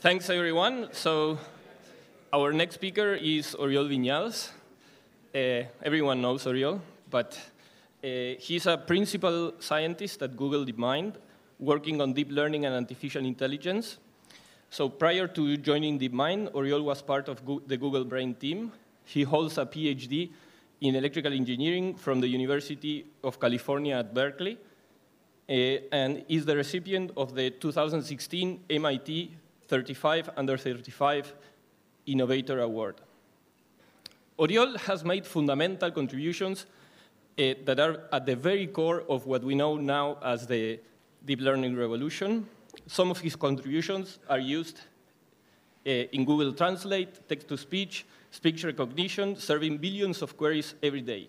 thanks everyone. So our next speaker is Oriol Vinyals. Uh, everyone knows Oriol, but uh, he's a principal scientist at Google DeepMind, working on deep learning and artificial intelligence. So prior to joining DeepMind, Oriol was part of Go the Google Brain team. He holds a PhD in electrical engineering from the University of California at Berkeley, uh, and is the recipient of the 2016 MIT 35 Under 35 Innovator Award. Oriol has made fundamental contributions uh, that are at the very core of what we know now as the deep learning revolution. Some of his contributions are used uh, in Google Translate, text-to-speech, speech recognition, serving billions of queries every day.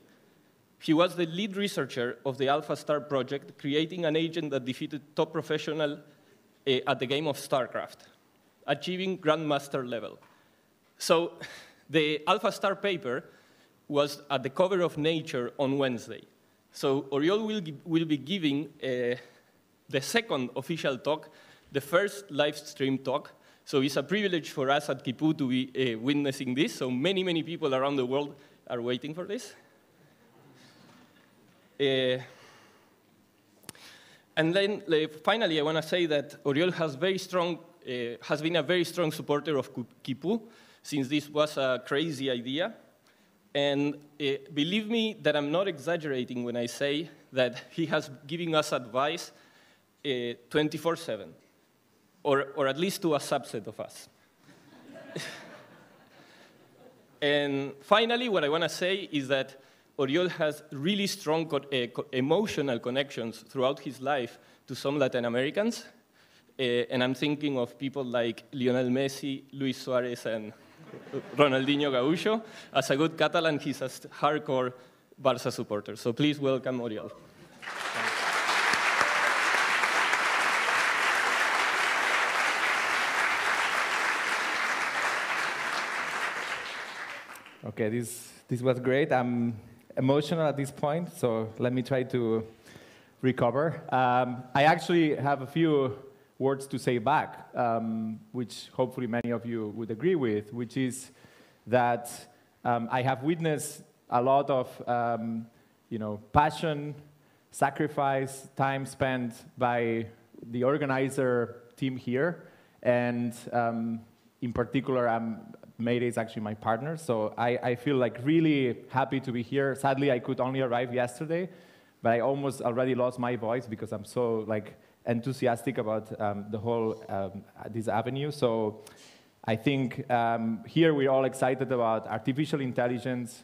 He was the lead researcher of the AlphaStar project, creating an agent that defeated top professional uh, at the game of StarCraft achieving grandmaster level. So the AlphaStar paper was at the cover of Nature on Wednesday. So Oriol will, will be giving uh, the second official talk, the first live stream talk. So it's a privilege for us at Khipu to be uh, witnessing this. So many, many people around the world are waiting for this. Uh, and then finally, I want to say that Oriol has very strong has been a very strong supporter of Khipu since this was a crazy idea. And uh, believe me that I'm not exaggerating when I say that he has given us advice 24-7, uh, or, or at least to a subset of us. and finally, what I want to say is that Oriol has really strong co uh, co emotional connections throughout his life to some Latin Americans, and I'm thinking of people like Lionel Messi, Luis Suarez, and Ronaldinho Gaúcho. As a good Catalan, he's a hardcore Barça supporter. So please welcome Oriol. Okay, this, this was great. I'm emotional at this point, so let me try to recover. Um, I actually have a few words to say back, um, which hopefully many of you would agree with, which is that um, I have witnessed a lot of um, you know, passion, sacrifice, time spent by the organizer team here. And um, in particular, I'm, Mayday is actually my partner, so I, I feel like really happy to be here. Sadly, I could only arrive yesterday, but I almost already lost my voice because I'm so like enthusiastic about um, the whole um, this avenue. So I think um, here we're all excited about artificial intelligence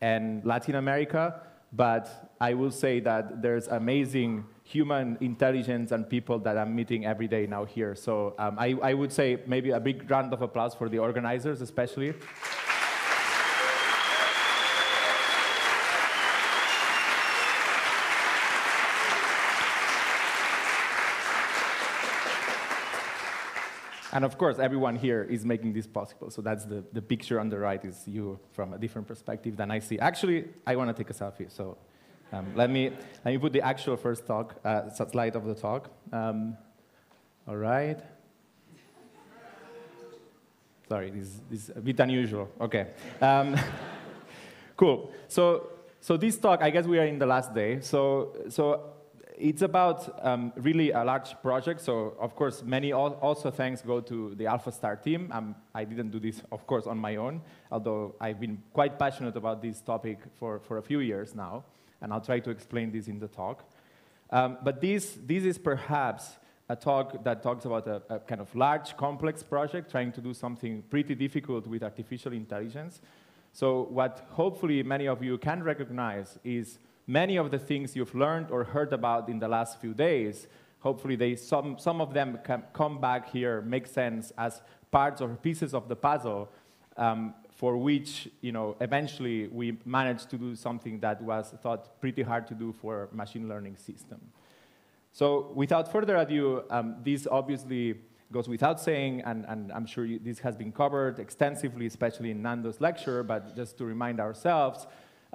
and Latin America, but I will say that there's amazing human intelligence and people that I'm meeting every day now here. So um, I, I would say maybe a big round of applause for the organizers especially. And of course, everyone here is making this possible. So that's the, the picture on the right is you from a different perspective than I see. Actually, I want to take a selfie. So um, let, me, let me put the actual first talk, uh, slide of the talk. Um, all right. Sorry, this, this is a bit unusual. Okay. Um, cool. So, so this talk, I guess we are in the last day. So, so it's about um, really a large project. So, of course, many also thanks go to the AlphaStar team. Um, I didn't do this, of course, on my own, although I've been quite passionate about this topic for, for a few years now, and I'll try to explain this in the talk. Um, but this, this is perhaps a talk that talks about a, a kind of large, complex project, trying to do something pretty difficult with artificial intelligence. So what hopefully many of you can recognize is many of the things you've learned or heard about in the last few days, hopefully they, some, some of them can come back here, make sense as parts or pieces of the puzzle um, for which you know, eventually we managed to do something that was thought pretty hard to do for machine learning system. So without further ado, um, this obviously goes without saying, and, and I'm sure you, this has been covered extensively, especially in Nando's lecture, but just to remind ourselves,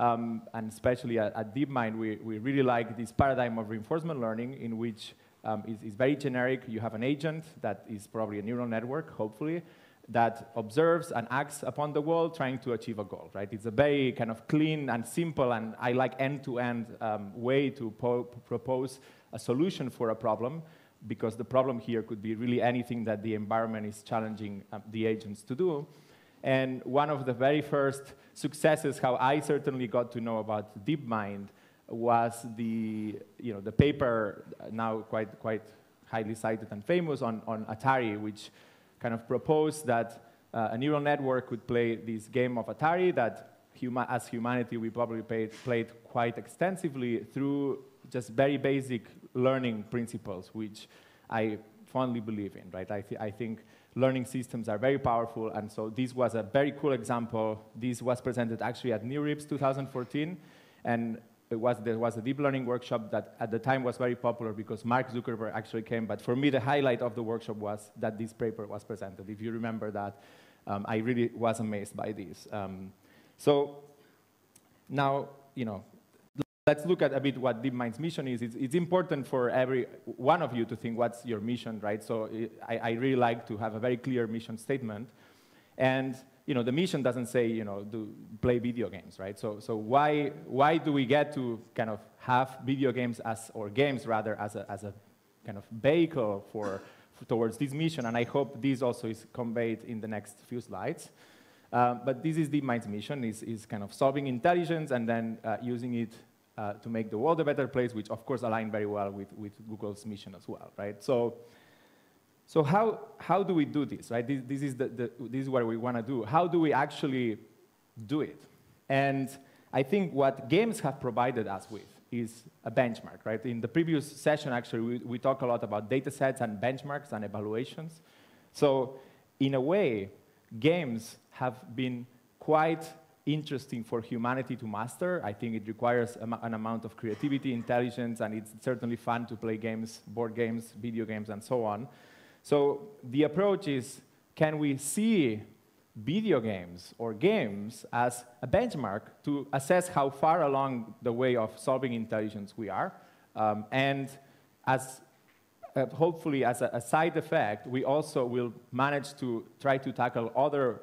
um, and especially at, at DeepMind, we, we really like this paradigm of reinforcement learning in which um, is, is very generic. You have an agent that is probably a neural network, hopefully, that observes and acts upon the world trying to achieve a goal, right? It's a very kind of clean and simple and I like end-to-end um, way to propose a solution for a problem because the problem here could be really anything that the environment is challenging um, the agents to do. And one of the very first successes, how I certainly got to know about DeepMind, was the, you know, the paper now quite, quite highly cited and famous on, on Atari, which kind of proposed that uh, a neural network could play this game of Atari that huma as humanity we probably played, played quite extensively through just very basic learning principles, which I fondly believe in, right? I, th I think learning systems are very powerful, and so this was a very cool example. This was presented actually at NeurIPS 2014, and it was, there was a deep learning workshop that at the time was very popular because Mark Zuckerberg actually came. But for me, the highlight of the workshop was that this paper was presented. If you remember that, um, I really was amazed by this. Um, so now, you know, let's look at a bit what DeepMind's mission is. It's, it's, important for every one of you to think what's your mission, right? So I, I really like to have a very clear mission statement. And you know, the mission doesn't say, you know, do, play video games, right? So, so why, why do we get to kind of have video games as, or games rather, as a, as a kind of vehicle for, for towards this mission? And I hope this also is conveyed in the next few slides. Uh, but this is DeepMind's mission, is, is kind of solving intelligence and then uh, using it uh, to make the world a better place, which of course align very well with, with Google's mission as well, right? So so how, how do we do this, right? This, this is, the, the, this is what we want to do. How do we actually do it? And I think what games have provided us with is a benchmark, right? In the previous session, actually, we, we talked a lot about data sets and benchmarks and evaluations. So in a way, games have been quite interesting for humanity to master. I think it requires an amount of creativity, intelligence, and it's certainly fun to play games, board games, video games, and so on. So the approach is, can we see video games or games as a benchmark to assess how far along the way of solving intelligence we are? Um, and as uh, hopefully as a, a, side effect, we also will manage to try to tackle other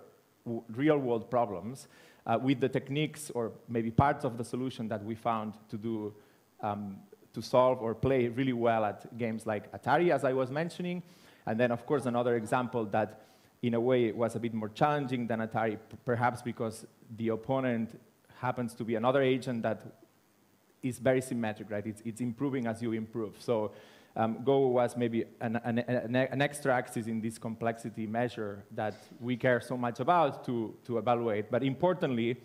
real-world problems uh, with the techniques or maybe parts of the solution that we found to do um, to solve or play really well at games like Atari, as I was mentioning, and then, of course, another example that, in a way, was a bit more challenging than Atari, perhaps because the opponent happens to be another agent that is very symmetric, right? It's, it's improving as you improve. So um, Go was maybe an, an, an, extra axis in this complexity measure that we care so much about to, to evaluate. But importantly,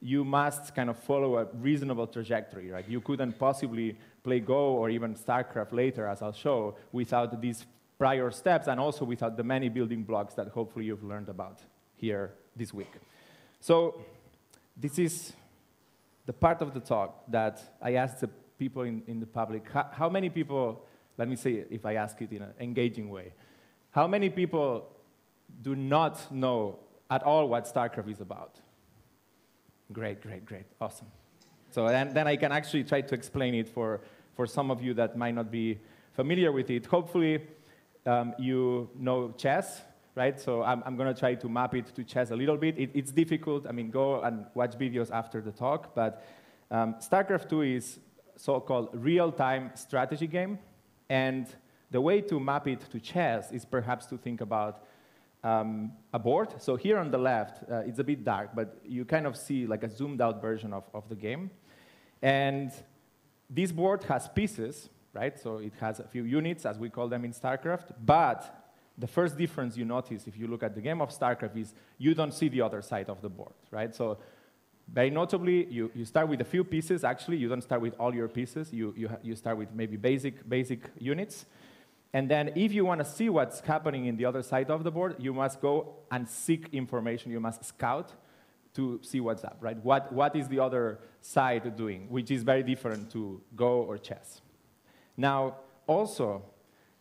you must kind of follow a reasonable trajectory, right? You couldn't possibly play Go or even StarCraft later, as I'll show, without these prior steps and also without the many building blocks that hopefully you've learned about here this week. So this is the part of the talk that I asked the people in, in the public, how, how many people, let me see if I ask it in an engaging way, how many people do not know at all what StarCraft is about? Great, great, great, awesome. So then, then I can actually try to explain it for, for some of you that might not be familiar with it. Hopefully, um, you know chess, right? So I'm, I'm going to try to map it to chess a little bit. It, it's difficult. I mean, go and watch videos after the talk. But um, StarCraft 2 is so-called real-time strategy game. And the way to map it to chess is perhaps to think about um, a board. So here on the left, uh, it's a bit dark, but you kind of see like a zoomed out version of, of the game. And this board has pieces right? So it has a few units, as we call them in StarCraft. But the first difference you notice if you look at the game of StarCraft is you don't see the other side of the board, right? So very notably, you, you start with a few pieces. Actually, you don't start with all your pieces. You, you, you start with maybe basic, basic units. And then if you want to see what's happening in the other side of the board, you must go and seek information. You must scout to see what's up, right? What, what is the other side doing, which is very different to Go or chess. Now, also,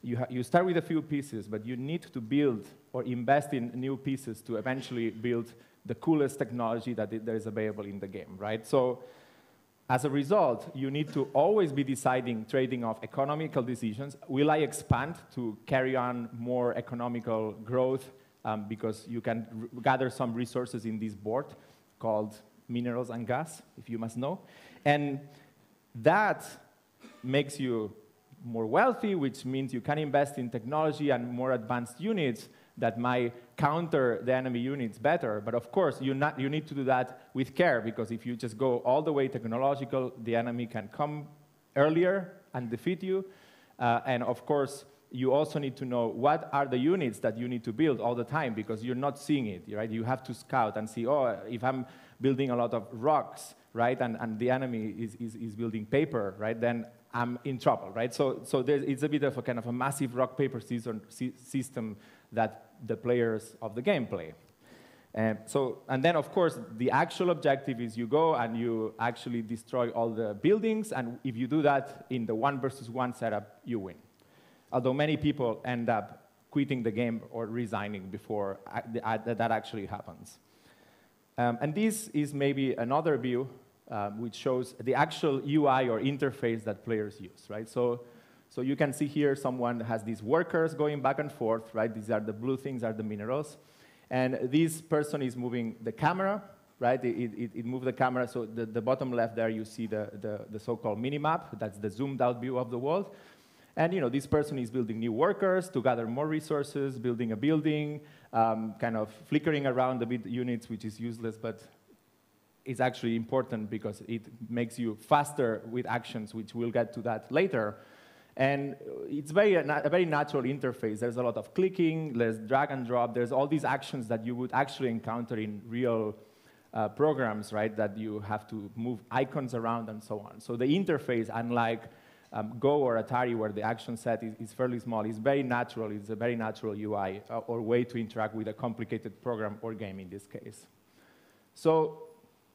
you, you start with a few pieces, but you need to build or invest in new pieces to eventually build the coolest technology that there is available in the game, right? So as a result, you need to always be deciding, trading off economical decisions. Will I expand to carry on more economical growth um, because you can gather some resources in this board called minerals and gas, if you must know. And that makes you more wealthy, which means you can invest in technology and more advanced units that might counter the enemy units better. But of course, you, not, you need to do that with care, because if you just go all the way technological, the enemy can come earlier and defeat you. Uh, and of course, you also need to know what are the units that you need to build all the time, because you're not seeing it, right? You have to scout and see, oh, if I'm building a lot of rocks, right, and, and the enemy is, is, is building paper, right, then I'm in trouble, right? So, so it's a bit of a kind of a massive rock paper scissors system that the players of the game play. And so, and then of course, the actual objective is you go and you actually destroy all the buildings, and if you do that in the one versus one setup, you win. Although many people end up quitting the game or resigning before that actually happens. Um, and this is maybe another view um, which shows the actual UI or interface that players use, right? So, so you can see here someone has these workers going back and forth, right? These are the blue things are the minerals. And this person is moving the camera, right? It, it, it moves the camera, so the, the bottom left there you see the, the, the so-called minimap, that's the zoomed out view of the world. And you know, this person is building new workers to gather more resources, building a building, um, kind of flickering around the bit units, which is useless, but is actually important because it makes you faster with actions, which we'll get to that later. And it's very, a very natural interface. There's a lot of clicking, there's drag and drop, there's all these actions that you would actually encounter in real uh, programs, right, that you have to move icons around and so on. So the interface, unlike um, Go or Atari, where the action set is, is, fairly small, is very natural. It's a very natural UI uh, or way to interact with a complicated program or game in this case. So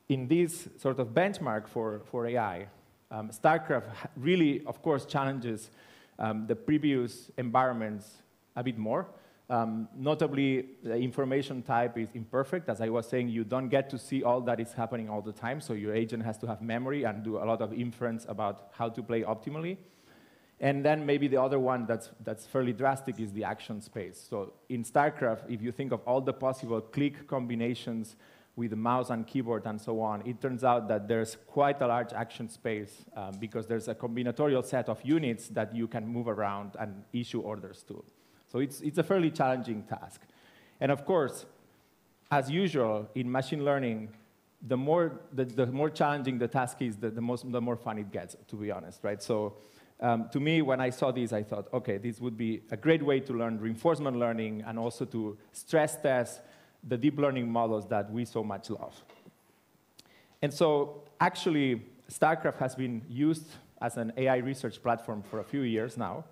in this sort of benchmark for, for AI, um, StarCraft really, of course, challenges um, the previous environments a bit more. Um, notably, the information type is imperfect. As I was saying, you don't get to see all that is happening all the time, so your agent has to have memory and do a lot of inference about how to play optimally. And then maybe the other one that's, that's fairly drastic is the action space. So in StarCraft, if you think of all the possible click combinations with the mouse and keyboard and so on, it turns out that there's quite a large action space um, because there's a combinatorial set of units that you can move around and issue orders to. So it's, it's a fairly challenging task. And of course, as usual in machine learning, the more, the, the more challenging the task is, the, the, most, the more fun it gets, to be honest, right? So um, to me, when I saw this, I thought, okay, this would be a great way to learn reinforcement learning and also to stress test the deep learning models that we so much love. And so actually, StarCraft has been used as an AI research platform for a few years now.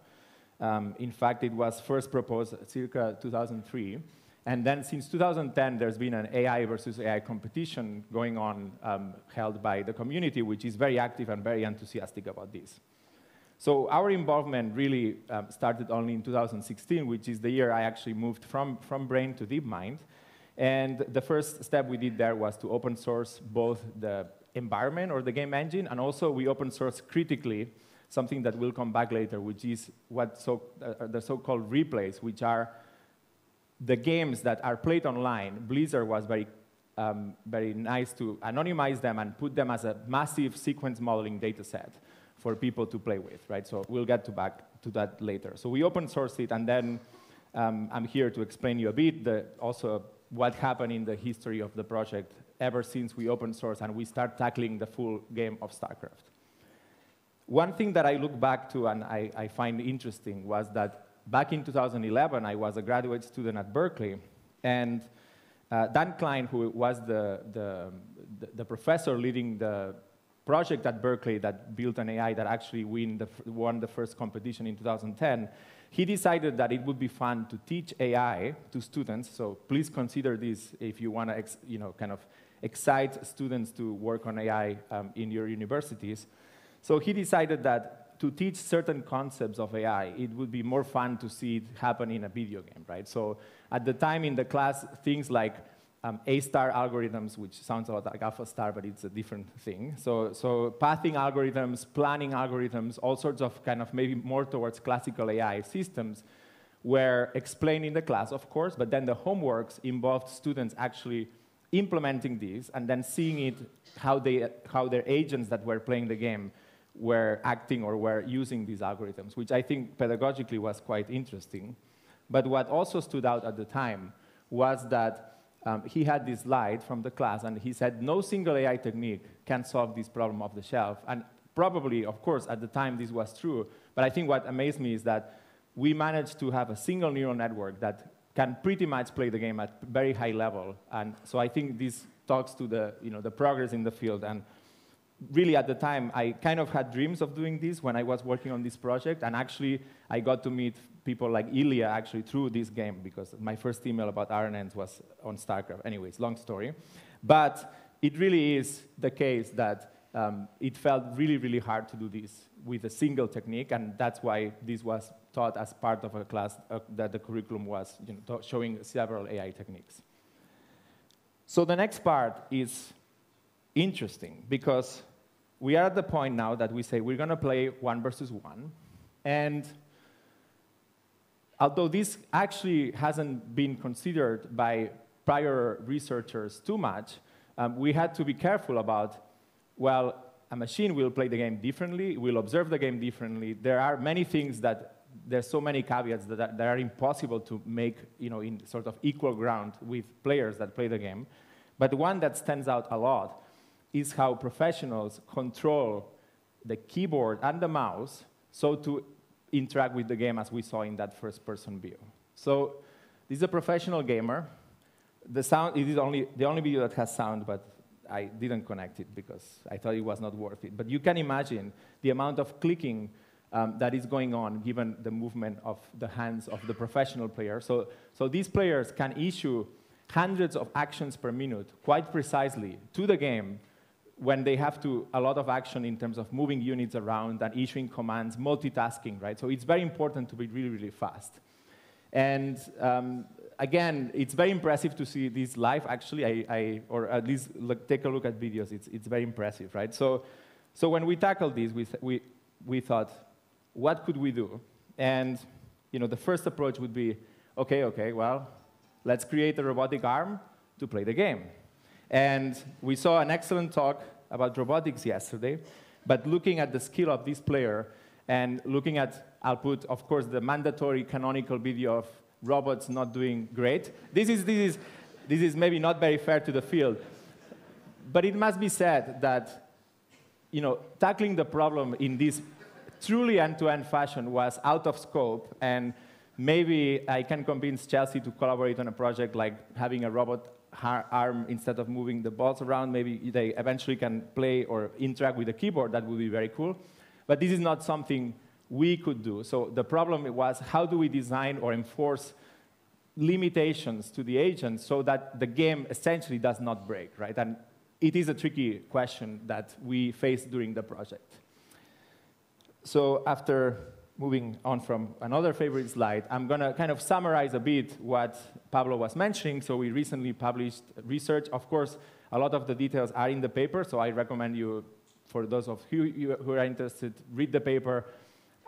Um, in fact, it was first proposed circa 2003. And then since 2010, there's been an AI versus AI competition going on um, held by the community, which is very active and very enthusiastic about this. So our involvement really um, started only in 2016, which is the year I actually moved from, from Brain to DeepMind. And the first step we did there was to open source both the environment or the game engine, and also we open source critically something that will come back later, which is what so, uh, the so-called replays, which are the games that are played online. Blizzard was very, um, very nice to anonymize them and put them as a massive sequence modeling data set for people to play with, right? So we'll get to back to that later. So we open sourced it, and then um, I'm here to explain you a bit, the, also what happened in the history of the project ever since we open source and we start tackling the full game of StarCraft. One thing that I look back to and I, I find interesting was that back in 2011, I was a graduate student at Berkeley, and uh, Dan Klein, who was the, the, the, professor leading the project at Berkeley that built an AI that actually win the, won the first competition in 2010, he decided that it would be fun to teach AI to students. So please consider this if you want to, you know, kind of excite students to work on AI um, in your universities. So he decided that to teach certain concepts of AI, it would be more fun to see it happen in a video game, right? So at the time in the class, things like um, A-star algorithms, which sounds a lot like alpha star, but it's a different thing. So, so pathing algorithms, planning algorithms, all sorts of kind of maybe more towards classical AI systems were explained in the class, of course, but then the homeworks involved students actually implementing these and then seeing it, how, they, how their agents that were playing the game were acting or were using these algorithms, which I think pedagogically was quite interesting. But what also stood out at the time was that um, he had this slide from the class, and he said, no single AI technique can solve this problem off the shelf. And probably, of course, at the time this was true, but I think what amazed me is that we managed to have a single neural network that can pretty much play the game at very high level. And so I think this talks to the, you know, the progress in the field. And really at the time, I kind of had dreams of doing this when I was working on this project. And actually, I got to meet people like Ilya actually through this game because my first email about RNNs was on StarCraft. Anyways, long story. But it really is the case that um, it felt really, really hard to do this with a single technique, and that's why this was taught as part of a class uh, that the curriculum was you know, showing several AI techniques. So the next part is interesting because we are at the point now that we say we're going to play one versus one, and although this actually hasn't been considered by prior researchers too much, um, we had to be careful about, well, a machine will play the game differently, will observe the game differently. There are many things that there's so many caveats that, that are impossible to make you know, in sort of equal ground with players that play the game. But one that stands out a lot is how professionals control the keyboard and the mouse so to interact with the game as we saw in that first person view. So this is a professional gamer. The sound it is only the only video that has sound, but I didn't connect it because I thought it was not worth it. But you can imagine the amount of clicking um, that is going on given the movement of the hands of the professional player. So, so these players can issue hundreds of actions per minute quite precisely to the game when they have to a lot of action in terms of moving units around and issuing commands, multitasking, right? So it's very important to be really, really fast. And um, again, it's very impressive to see this live, actually, I, I or at least look, take a look at videos. It's, it's very impressive, right? So, so when we tackled this, we, we, we thought, what could we do? And you know, the first approach would be, okay, okay, well, let's create a robotic arm to play the game. And we saw an excellent talk about robotics yesterday, but looking at the skill of this player and looking at, I'll put, of course, the mandatory canonical video of robots not doing great. This is, this is, this is maybe not very fair to the field, but it must be said that you know, tackling the problem in this truly end-to-end fashion was out of scope, and maybe I can convince Chelsea to collaborate on a project like having a robot arm instead of moving the balls around. Maybe they eventually can play or interact with the keyboard. That would be very cool. But this is not something we could do. So the problem was how do we design or enforce limitations to the agent so that the game essentially does not break, right? And it is a tricky question that we faced during the project. So after moving on from another favorite slide, I'm going to kind of summarize a bit what Pablo was mentioning. So we recently published research. Of course, a lot of the details are in the paper, so I recommend you, for those of you who are interested, read the paper,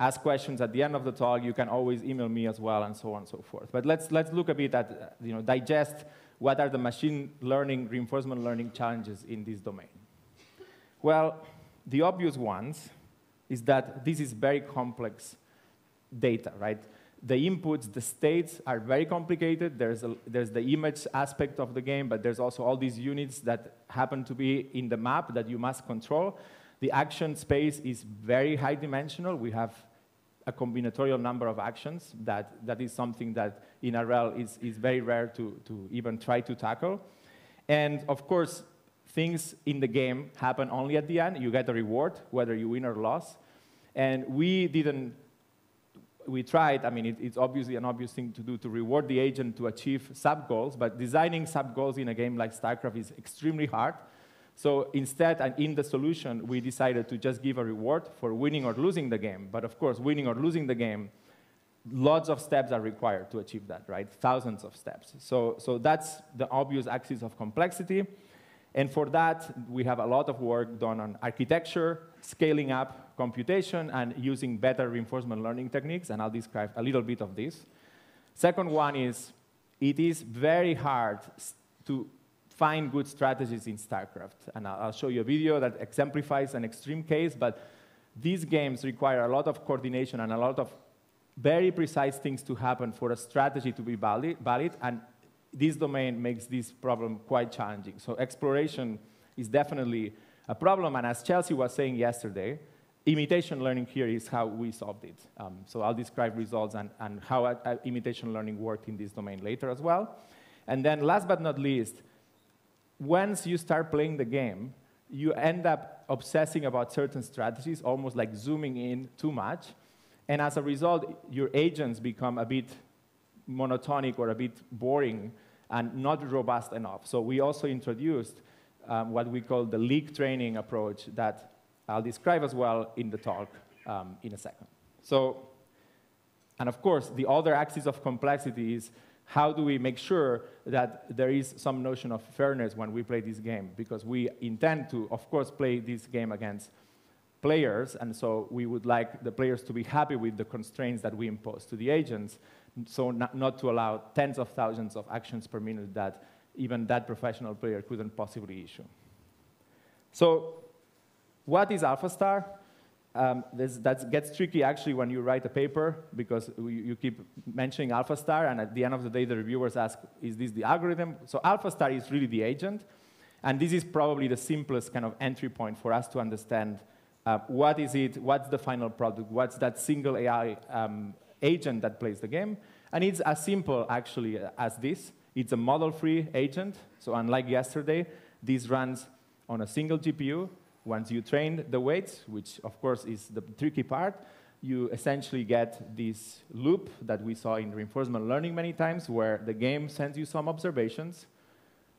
ask questions at the end of the talk. You can always email me as well, and so on and so forth. But let's, let's look a bit at, you know, digest what are the machine learning, reinforcement learning challenges in this domain. Well, the obvious ones is that this is very complex data, right? The inputs, the states are very complicated. There's, a, there's the image aspect of the game, but there's also all these units that happen to be in the map that you must control. The action space is very high dimensional. We have a combinatorial number of actions. That, that is something that in RL is, is very rare to, to even try to tackle. And of course, things in the game happen only at the end. You get a reward, whether you win or lose. And we didn't we tried, I mean, it, it's obviously an obvious thing to do to reward the agent to achieve sub-goals, but designing sub-goals in a game like StarCraft is extremely hard. So instead, and in the solution, we decided to just give a reward for winning or losing the game. But of course, winning or losing the game lots of steps are required to achieve that, right? Thousands of steps. So, so that's the obvious axis of complexity. And for that, we have a lot of work done on architecture, scaling up computation, and using better reinforcement learning techniques, and I'll describe a little bit of this. Second one is, it is very hard to find good strategies in StarCraft. And I'll show you a video that exemplifies an extreme case, but these games require a lot of coordination and a lot of very precise things to happen for a strategy to be valid, valid and this domain makes this problem quite challenging. So exploration is definitely a problem, and as Chelsea was saying yesterday, imitation learning here is how we solved it. Um, so I'll describe results and, and how uh, uh, imitation learning worked in this domain later as well. And then last but not least, once you start playing the game, you end up obsessing about certain strategies, almost like zooming in too much, and as a result, your agents become a bit monotonic or a bit boring and not robust enough. So we also introduced um, what we call the league training approach that I'll describe as well in the talk um, in a second. So, and of course, the other axis of complexity is how do we make sure that there is some notion of fairness when we play this game? Because we intend to, of course, play this game against players, and so we would like the players to be happy with the constraints that we impose to the agents, so not, not to allow tens of thousands of actions per minute that even that professional player couldn't possibly issue. So what is AlphaStar? Um, that gets tricky actually when you write a paper because you keep mentioning AlphaStar, and at the end of the day, the reviewers ask, is this the algorithm? So AlphaStar is really the agent, and this is probably the simplest kind of entry point for us to understand uh, what is it? What's the final product? What's that single AI um, agent that plays the game? And it's as simple, actually, as this. It's a model-free agent. So unlike yesterday, this runs on a single GPU. Once you train the weights, which, of course, is the tricky part, you essentially get this loop that we saw in reinforcement learning many times, where the game sends you some observations.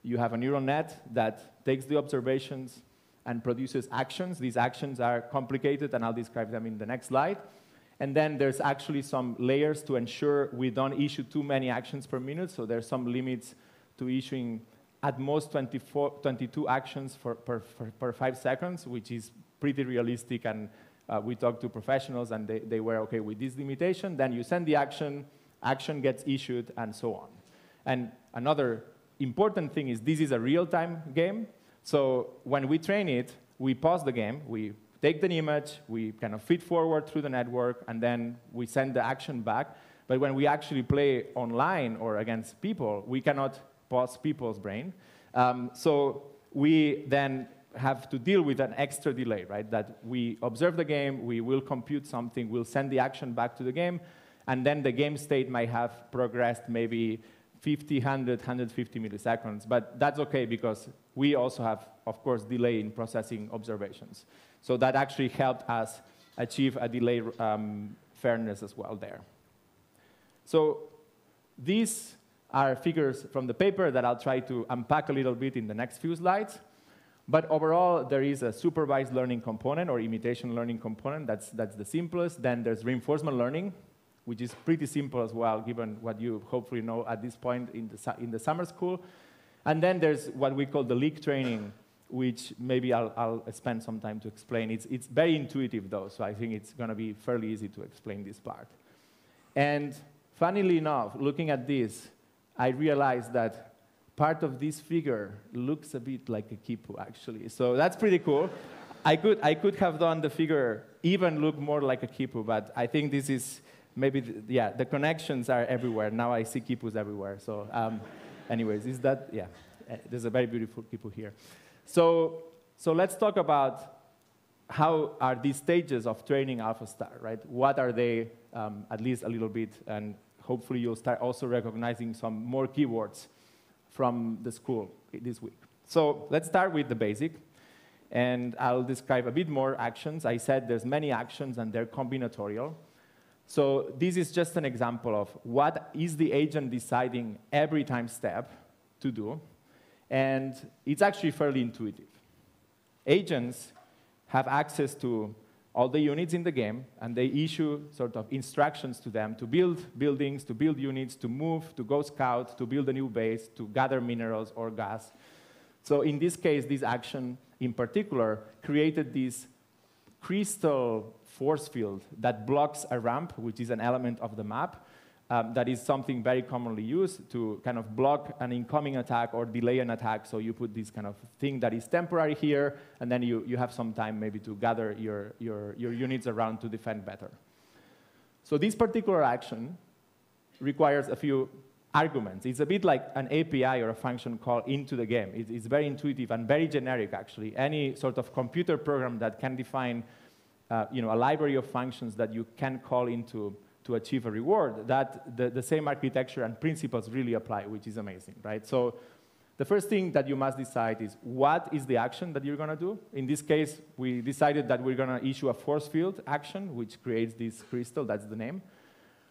You have a neural net that takes the observations, and produces actions. These actions are complicated, and I'll describe them in the next slide. And then there's actually some layers to ensure we don't issue too many actions per minute. So there's some limits to issuing at most 24, 22 actions for, per, per five seconds, which is pretty realistic. And uh, we talked to professionals, and they, they were okay with this limitation. Then you send the action, action gets issued, and so on. And another important thing is this is a real-time game. So when we train it, we pause the game, we take the image, we kind of feed forward through the network, and then we send the action back. But when we actually play online or against people, we cannot people's brain. Um, so we then have to deal with an extra delay, right? That we observe the game, we will compute something, we'll send the action back to the game, and then the game state might have progressed maybe 50, 100, 150 milliseconds. But that's okay because we also have, of course, delay in processing observations. So that actually helped us achieve a delay um, fairness as well there. So these are figures from the paper that I'll try to unpack a little bit in the next few slides. But overall, there is a supervised learning component or imitation learning component. That's, that's the simplest. Then there's reinforcement learning, which is pretty simple as well, given what you hopefully know at this point in the, in the summer school. And then there's what we call the league training, which maybe I'll, I'll spend some time to explain. It's, it's very intuitive, though, so I think it's going to be fairly easy to explain this part. And funnily enough, looking at this, I realized that part of this figure looks a bit like a kipu, actually. So that's pretty cool. I could, I could have done the figure even look more like a kipu, but I think this is maybe, the, yeah, the connections are everywhere. Now I see quipus everywhere. So, um, anyways, is that, yeah, eh, there's a very beautiful quipu here. So, so let's talk about how are these stages of training AlphaStar, right? What are they, um, at least a little bit, and hopefully you'll start also recognizing some more keywords from the school this week. So let's start with the basic, and I'll describe a bit more actions. I said there's many actions and they're combinatorial. So this is just an example of what is the agent deciding every time step to do. And it's actually fairly intuitive. Agents have access to all the units in the game, and they issue sort of instructions to them to build buildings, to build units, to move, to go scout, to build a new base, to gather minerals or gas. So in this case, this action in particular created this crystal force field that blocks a ramp, which is an element of the map, um, that is something very commonly used to kind of block an incoming attack or delay an attack. So you put this kind of thing that is temporary here, and then you, you have some time maybe to gather your, your, your units around to defend better. So this particular action requires a few arguments. It's a bit like an API or a function call into the game. it's very intuitive and very generic, actually. Any sort of computer program that can define uh, you know, a library of functions that you can call into to achieve a reward, that the, the same architecture and principles really apply, which is amazing, right? So the first thing that you must decide is what is the action that you're going to do. In this case, we decided that we're going to issue a force field action, which creates this crystal, that's the name.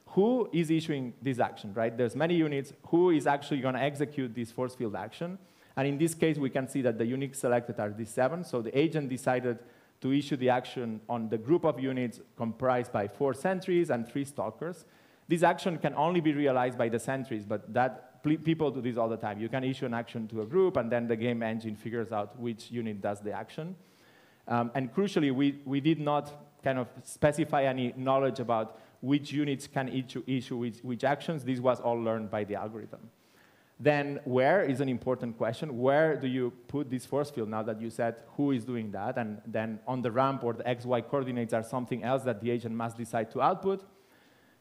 Who is issuing this action, right? There's many units. Who is actually going to execute this force field action? And in this case, we can see that the units selected are these seven. So the agent decided to issue the action on the group of units comprised by four sentries and three stalkers. This action can only be realized by the sentries, but that people do this all the time. You can issue an action to a group, and then the game engine figures out which unit does the action. Um, and crucially, we, we did not kind of specify any knowledge about which units can issue, issue which, which actions. This was all learned by the algorithm. Then where is an important question. Where do you put this force field now that you said who is doing that? And then on the ramp or the XY coordinates are something else that the agent must decide to output.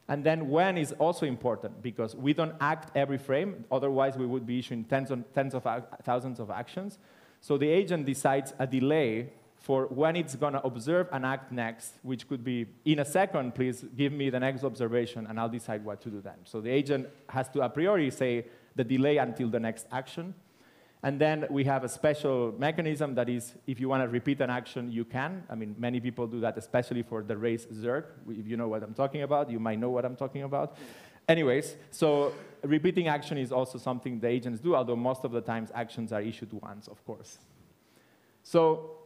And then when is also important because we don't act every frame. Otherwise, we would be issuing tens, of, tens of thousands of actions. So the agent decides a delay for when it's going to observe and act next, which could be in a second, please give me the next observation, and I'll decide what to do then. So the agent has to a priori say, the delay until the next action. And then we have a special mechanism that is, if you want to repeat an action, you can. I mean, many people do that, especially for the race Zerg. If you know what I'm talking about, you might know what I'm talking about. Anyways, so repeating action is also something the agents do, although most of the times actions are issued once, of course. So,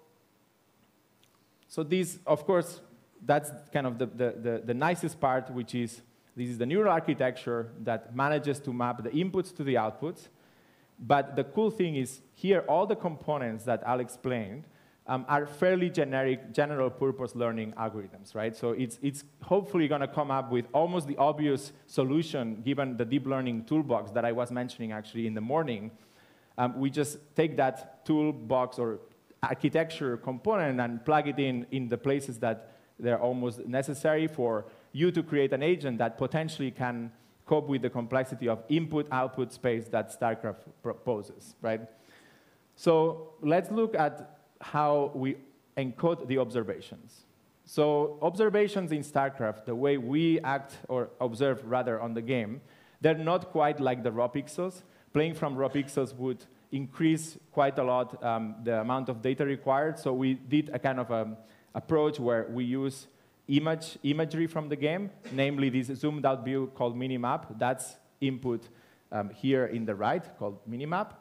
so these, of course, that's kind of the, the, the, the nicest part, which is this is the neural architecture that manages to map the inputs to the outputs. But the cool thing is here, all the components that I'll explain um, are fairly generic, general purpose learning algorithms, right? So it's, it's hopefully going to come up with almost the obvious solution given the deep learning toolbox that I was mentioning actually in the morning. Um, we just take that toolbox or architecture component and plug it in in the places that they're almost necessary for you to create an agent that potentially can cope with the complexity of input-output space that StarCraft proposes, right? So let's look at how we encode the observations. So observations in StarCraft, the way we act or observe rather on the game, they're not quite like the raw pixels. Playing from raw pixels would increase quite a lot um, the amount of data required. So we did a kind of a um, approach where we use image, imagery from the game, namely this zoomed out view called minimap. That's input um, here in the right called minimap.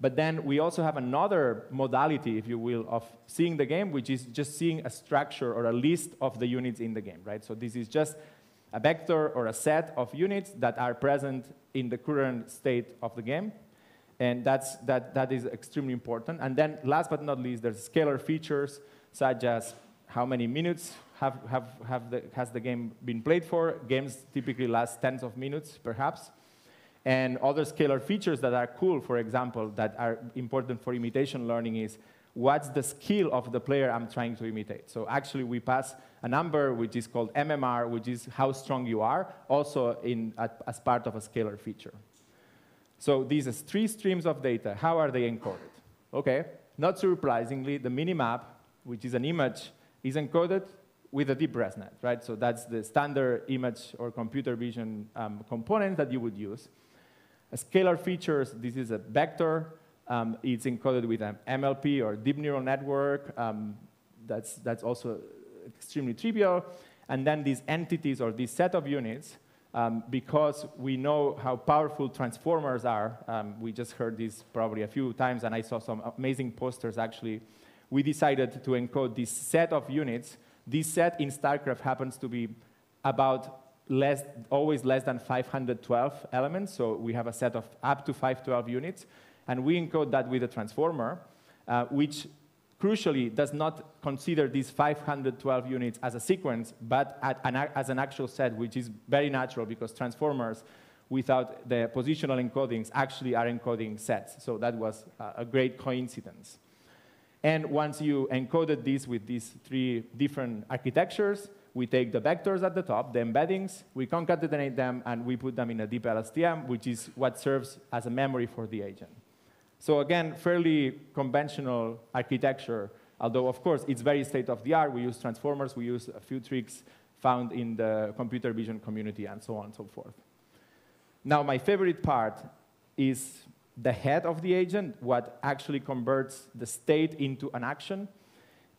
But then we also have another modality, if you will, of seeing the game, which is just seeing a structure or a list of the units in the game, right? So this is just a vector or a set of units that are present in the current state of the game. And that's, that, that is extremely important. And then last but not least, there's scalar features such as how many minutes have, have, have the, has the game been played for. Games typically last tens of minutes, perhaps. And other scalar features that are cool, for example, that are important for imitation learning is what's the skill of the player I'm trying to imitate. So actually, we pass a number which is called MMR, which is how strong you are, also in, as part of a scalar feature. So these are three streams of data. How are they encoded? Okay, not surprisingly, the minimap, which is an image, is encoded with a deep ResNet, right? So that's the standard image or computer vision um, component that you would use. A scalar features, this is a vector. Um, it's encoded with an MLP or deep neural network. Um, that's, that's also extremely trivial. And then these entities or this set of units, um, because we know how powerful transformers are, um, we just heard this probably a few times, and I saw some amazing posters actually. We decided to encode this set of units This set in StarCraft happens to be about less, always less than 512 elements, so we have a set of up to 512 units, and we encode that with a transformer, uh, which crucially does not consider these 512 units as a sequence, but an, as an actual set, which is very natural because transformers without the positional encodings actually are encoding sets. So that was a great coincidence. And once you encoded this with these three different architectures, we take the vectors at the top, the embeddings, we concatenate them, and we put them in a deep LSTM, which is what serves as a memory for the agent. So again, fairly conventional architecture, although of course it's very state of the art. We use transformers, we use a few tricks found in the computer vision community and so on and so forth. Now my favorite part is the head of the agent, what actually converts the state into an action.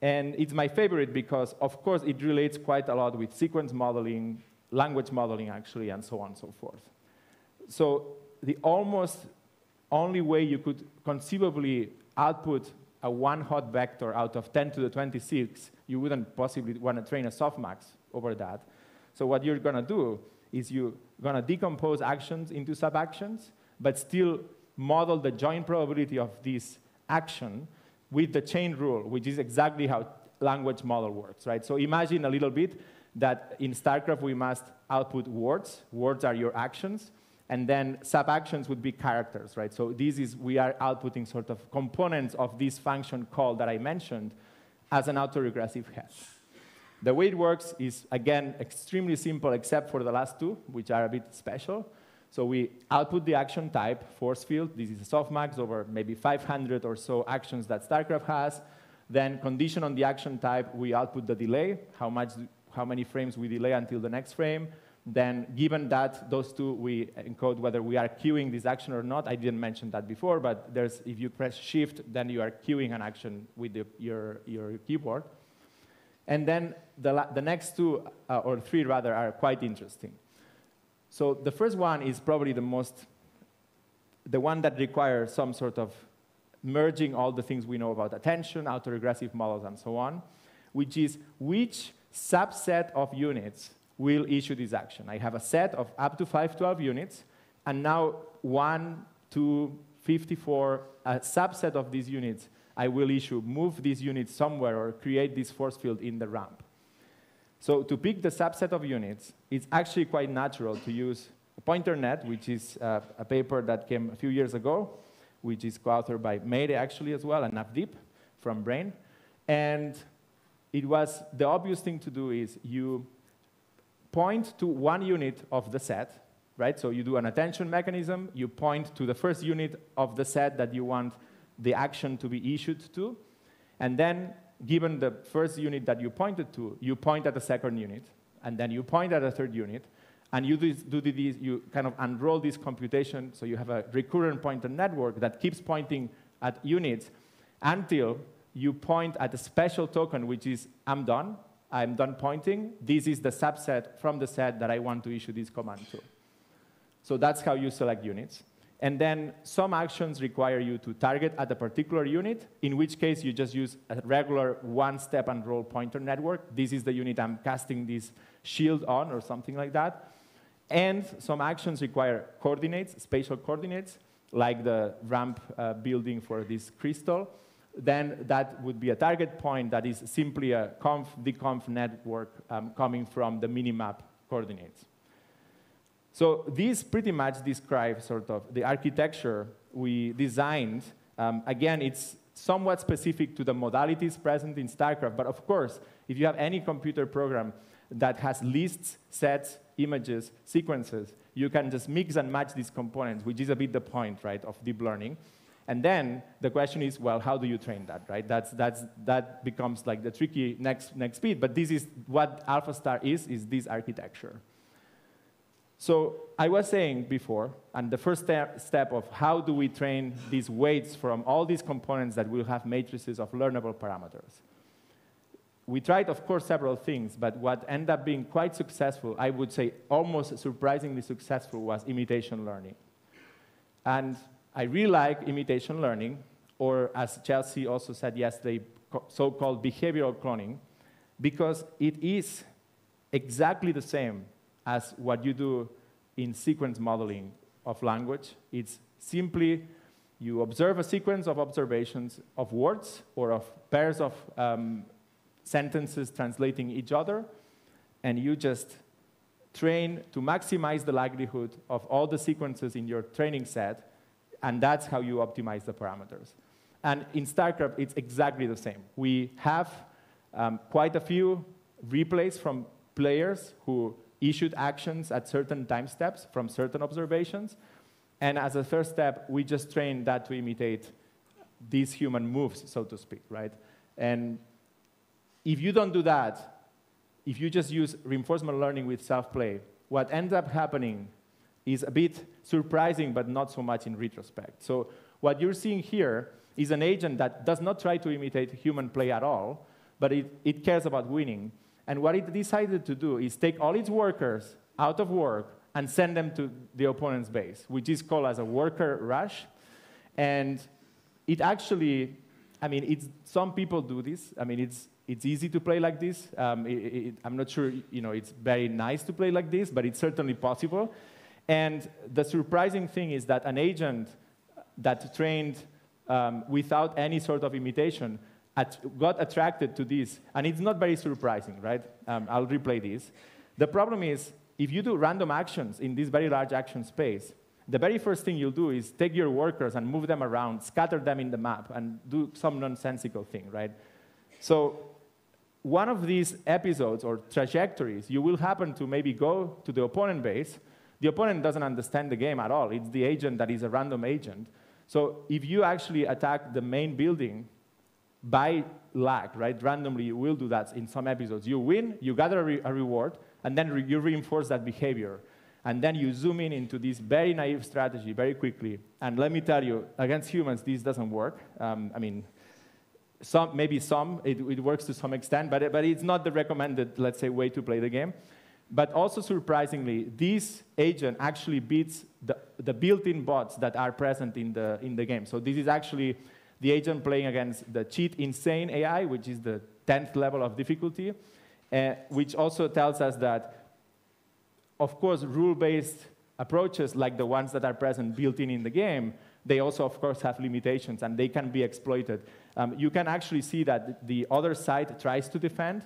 And it's my favorite because, of course, it relates quite a lot with sequence modeling, language modeling, actually, and so on and so forth. So the almost only way you could conceivably output a one hot vector out of 10 to the 26, you wouldn't possibly want to train a softmax over that. So what you're going to do is you're going to decompose actions into sub-actions, but still model the joint probability of this action with the chain rule, which is exactly how language model works, right? So imagine a little bit that in StarCraft we must output words. Words are your actions. And then sub-actions would be characters, right? So this is, we are outputting sort of components of this function call that I mentioned as an autoregressive head. The way it works is, again, extremely simple except for the last two, which are a bit special. So we output the action type, force field. This is a softmax over maybe 500 or so actions that StarCraft has. Then condition on the action type, we output the delay, how, much, how many frames we delay until the next frame. Then given that those two, we encode whether we are queuing this action or not. I didn't mention that before, but there's, if you press shift, then you are queuing an action with the, your, your keyboard. And then the, the next two, uh, or three rather, are quite interesting. So the first one is probably the most, the one that requires some sort of merging all the things we know about attention, autoregressive models, and so on, which is which subset of units will issue this action. I have a set of up to 512 units, and now 1, 2, 54, a subset of these units, I will issue, move these units somewhere or create this force field in the ramp. So to pick the subset of units, it's actually quite natural to use pointer net, which is uh, a paper that came a few years ago, which is co-authored by Meire actually as well, and Navdeep from Brain. And it was, the obvious thing to do is you point to one unit of the set, right? So you do an attention mechanism, you point to the first unit of the set that you want the action to be issued to, and then given the first unit that you pointed to, you point at the second unit, and then you point at a third unit, and you do, do this, you kind of unroll this computation, so you have a recurrent pointer network that keeps pointing at units until you point at a special token, which is I'm done, I'm done pointing. This is the subset from the set that I want to issue this command to. So that's how you select units. And then some actions require you to target at a particular unit, in which case you just use a regular one-step and roll pointer network. This is the unit I'm casting this shield on or something like that. And some actions require coordinates, spatial coordinates, like the ramp uh, building for this crystal. Then that would be a target point that is simply a conv deconv network um, coming from the minimap coordinates. So this pretty much describes sort of the architecture we designed. Um, again, it's somewhat specific to the modalities present in StarCraft, but of course, if you have any computer program that has lists, sets, images, sequences, you can just mix and match these components, which is a bit the point, right, of deep learning. And then the question is, well, how do you train that, right? That's, that's, that becomes like the tricky next, next bit, but this is what AlphaStar is, is this architecture. So I was saying before, and the first step of how do we train these weights from all these components that will have matrices of learnable parameters. We tried, of course, several things, but what ended up being quite successful, I would say almost surprisingly successful, was imitation learning. And I really like imitation learning, or as Chelsea also said yesterday, so-called behavioral cloning, because it is exactly the same as what you do in sequence modeling of language. It's simply you observe a sequence of observations of words or of pairs of um, sentences translating each other, and you just train to maximize the likelihood of all the sequences in your training set, and that's how you optimize the parameters. And in StarCraft, it's exactly the same. We have um, quite a few replays from players who issued actions at certain time steps from certain observations. And as a first step, we just train that to imitate these human moves, so to speak, right? And if you don't do that, if you just use reinforcement learning with self-play, what ends up happening is a bit surprising, but not so much in retrospect. So what you're seeing here is an agent that does not try to imitate human play at all, but it, it cares about winning. And what it decided to do is take all its workers out of work and send them to the opponent's base, which is called as a worker rush. And it actually, I mean, it's, some people do this. I mean, it's, it's easy to play like this. Um, it, it, I'm not sure, you know, it's very nice to play like this, but it's certainly possible. And the surprising thing is that an agent that trained um, without any sort of imitation at, got attracted to this. And it's not very surprising, right? Um, I'll replay this. The problem is if you do random actions in this very large action space, the very first thing you'll do is take your workers and move them around, scatter them in the map, and do some nonsensical thing, right? So one of these episodes or trajectories, you will happen to maybe go to the opponent base. The opponent doesn't understand the game at all. It's the agent that is a random agent. So if you actually attack the main building by luck, right, randomly, you will do that in some episodes. You win, you gather a, re a reward, and then re you reinforce that behavior. And then you zoom in into this very naive strategy very quickly. And let me tell you, against humans, this doesn't work. Um, I mean, some, maybe some, it, it, works to some extent, but, but it's not the recommended, let's say, way to play the game. But also surprisingly, this agent actually beats the, the built-in bots that are present in the, in the game. So this is actually the agent playing against the cheat insane AI, which is the 10th level of difficulty uh, which also tells us that, of course, rule-based approaches like the ones that are present built in in the game, they also, of course, have limitations and they can be exploited. Um, you can actually see that the other side tries to defend,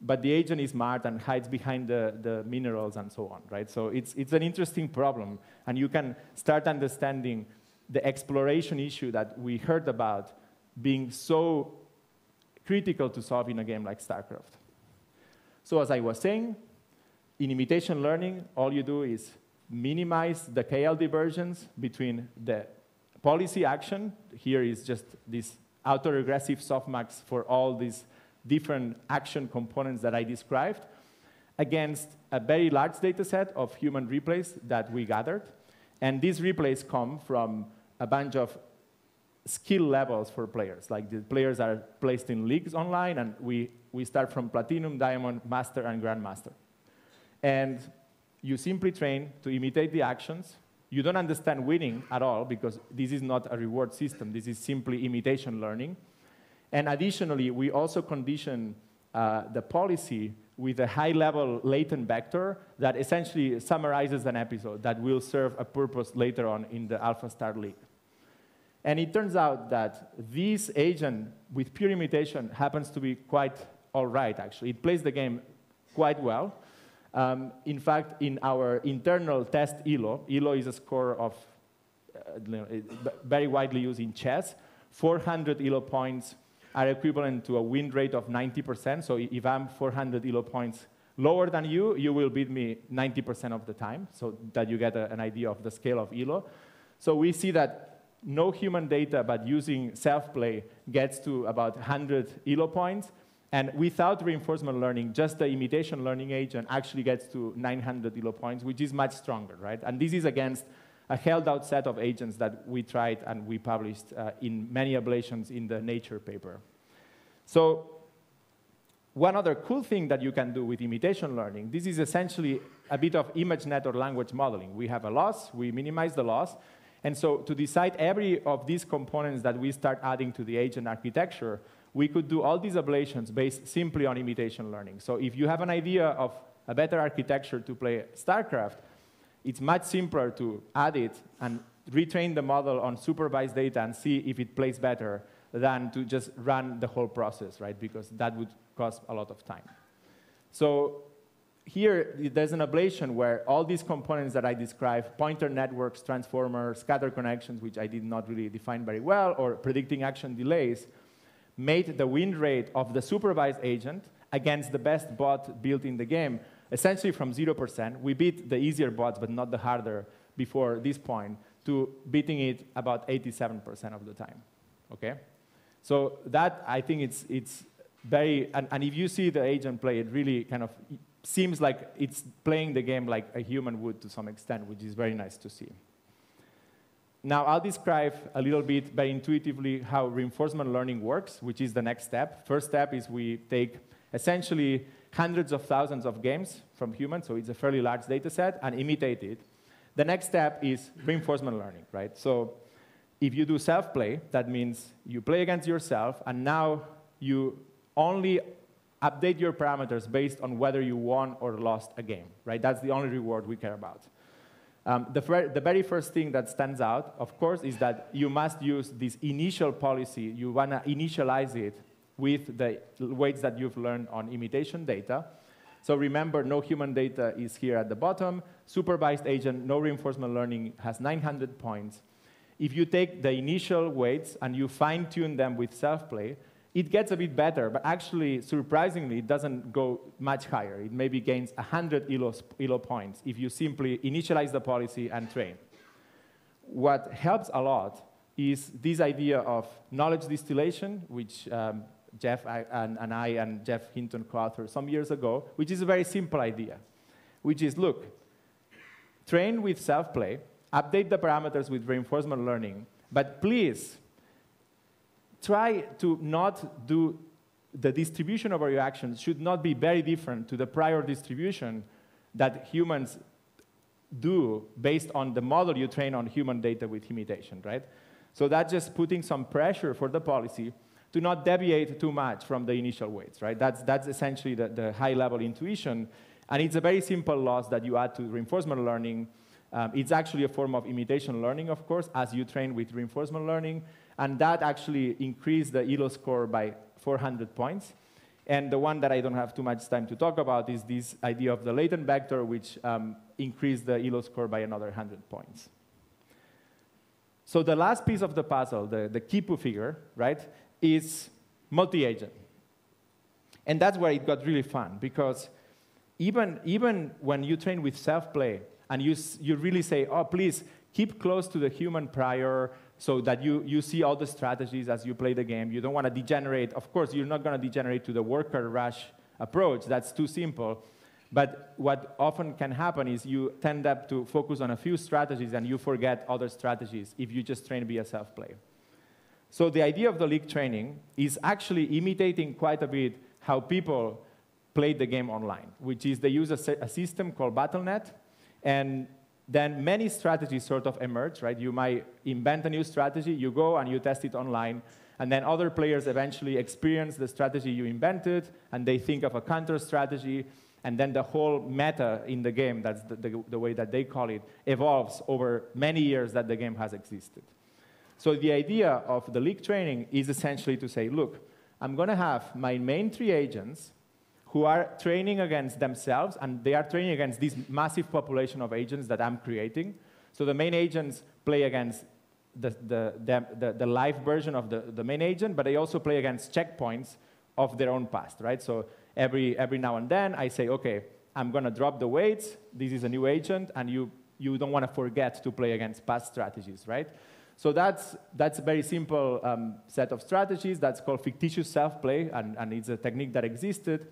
but the agent is smart and hides behind the, the minerals and so on, right? So it's, it's an interesting problem, and you can start understanding the exploration issue that we heard about being so critical to solve in a game like StarCraft. So as I was saying, in imitation learning, all you do is minimize the KL divergence between the policy action. Here is just this autoregressive softmax for all these different action components that I described against a very large data set of human replays that we gathered. And these replays come from a bunch of skill levels for players. Like the players are placed in leagues online, and we, we start from platinum, diamond, master, and grandmaster. And you simply train to imitate the actions. You don't understand winning at all because this is not a reward system. This is simply imitation learning. And additionally, we also condition uh, the policy with a high-level latent vector that essentially summarizes an episode that will serve a purpose later on in the AlphaStar League. And it turns out that this agent with pure imitation happens to be quite all right, actually. It plays the game quite well. Um, in fact, in our internal test ELO, ELO is a score of uh, very widely used in chess. 400 ELO points are equivalent to a win rate of 90%. So if I'm 400 ELO points lower than you, you will beat me 90% of the time, so that you get a, an idea of the scale of ELO. So we see that no human data, but using self-play gets to about 100 ELO points. And without reinforcement learning, just the imitation learning agent actually gets to 900 ELO points, which is much stronger, right? And this is against a held out set of agents that we tried and we published uh, in many ablations in the Nature paper. So one other cool thing that you can do with imitation learning, this is essentially a bit of ImageNet or language modeling. We have a loss, we minimize the loss, and so to decide every of these components that we start adding to the agent architecture, we could do all these ablations based simply on imitation learning. So if you have an idea of a better architecture to play StarCraft, it's much simpler to add it and retrain the model on supervised data and see if it plays better than to just run the whole process, right? Because that would cost a lot of time. So here, there's an ablation where all these components that I described, pointer networks, transformers, scatter connections, which I did not really define very well, or predicting action delays, made the win rate of the supervised agent against the best bot built in the game essentially from 0%. We beat the easier bots, but not the harder before this point, to beating it about 87% of the time. Okay? So that, I think it's, it's very, and, and if you see the agent play, it really kind of seems like it's playing the game like a human would to some extent, which is very nice to see. Now, I'll describe a little bit very intuitively how reinforcement learning works, which is the next step. First step is we take essentially hundreds of thousands of games from humans, so it's a fairly large data set, and imitate it. The next step is reinforcement learning, right? So if you do self-play, that means you play against yourself, and now you only update your parameters based on whether you won or lost a game, right? That's the only reward we care about. Um, the, the, very first thing that stands out, of course, is that you must use this initial policy. You want to initialize it with the weights that you've learned on imitation data. So remember, no human data is here at the bottom. Supervised agent, no reinforcement learning, has 900 points. If you take the initial weights and you fine-tune them with self-play, it gets a bit better, but actually, surprisingly, it doesn't go much higher. It maybe gains 100 ELO, ELO points if you simply initialize the policy and train. What helps a lot is this idea of knowledge distillation, which um, Jeff and, and, I and Geoff Hinton co-authored some years ago, which is a very simple idea, which is, look, train with self-play, update the parameters with reinforcement learning, but please try to not do the distribution of your actions should not be very different to the prior distribution that humans do based on the model you train on human data with imitation, right? So that's just putting some pressure for the policy to not deviate too much from the initial weights, right? That's, that's essentially the, the high-level intuition. And it's a very simple loss that you add to reinforcement learning. Um, it's actually a form of imitation learning, of course, as you train with reinforcement learning. And that actually increased the ELO score by 400 points. And the one that I don't have too much time to talk about is this idea of the latent vector, which um, increased the ELO score by another 100 points. So the last piece of the puzzle, the, the Khipu figure, right, is multi-agent. And that's where it got really fun, because even, even when you train with self-play, and you, you really say, oh, please, keep close to the human prior, so that you, you see all the strategies as you play the game. You don't want to degenerate. Of course, you're not going to degenerate to the worker rush approach. That's too simple. But what often can happen is you tend up to focus on a few strategies and you forget other strategies if you just train via self-play. So the idea of the league training is actually imitating quite a bit how people play the game online, which is they use a, a system called Battle.net, and then many strategies sort of emerge, right? You might invent a new strategy, you go and you test it online, and then other players eventually experience the strategy you invented, and they think of a counter strategy, and then the whole meta in the game, that's the, the, the way that they call it, evolves over many years that the game has existed. So the idea of the league training is essentially to say, look, I'm going to have my main three agents who are training against themselves, and they are training against this massive population of agents that I'm creating. So the main agents play against the, the, the, the, live version of the, the main agent, but they also play against checkpoints of their own past, right? So every, every now and then, I say, OK, I'm going to drop the weights. This is a new agent, and you, you don't want to forget to play against past strategies, right? So that's, that's a very simple um, set of strategies. That's called fictitious self-play, and, and it's a technique that existed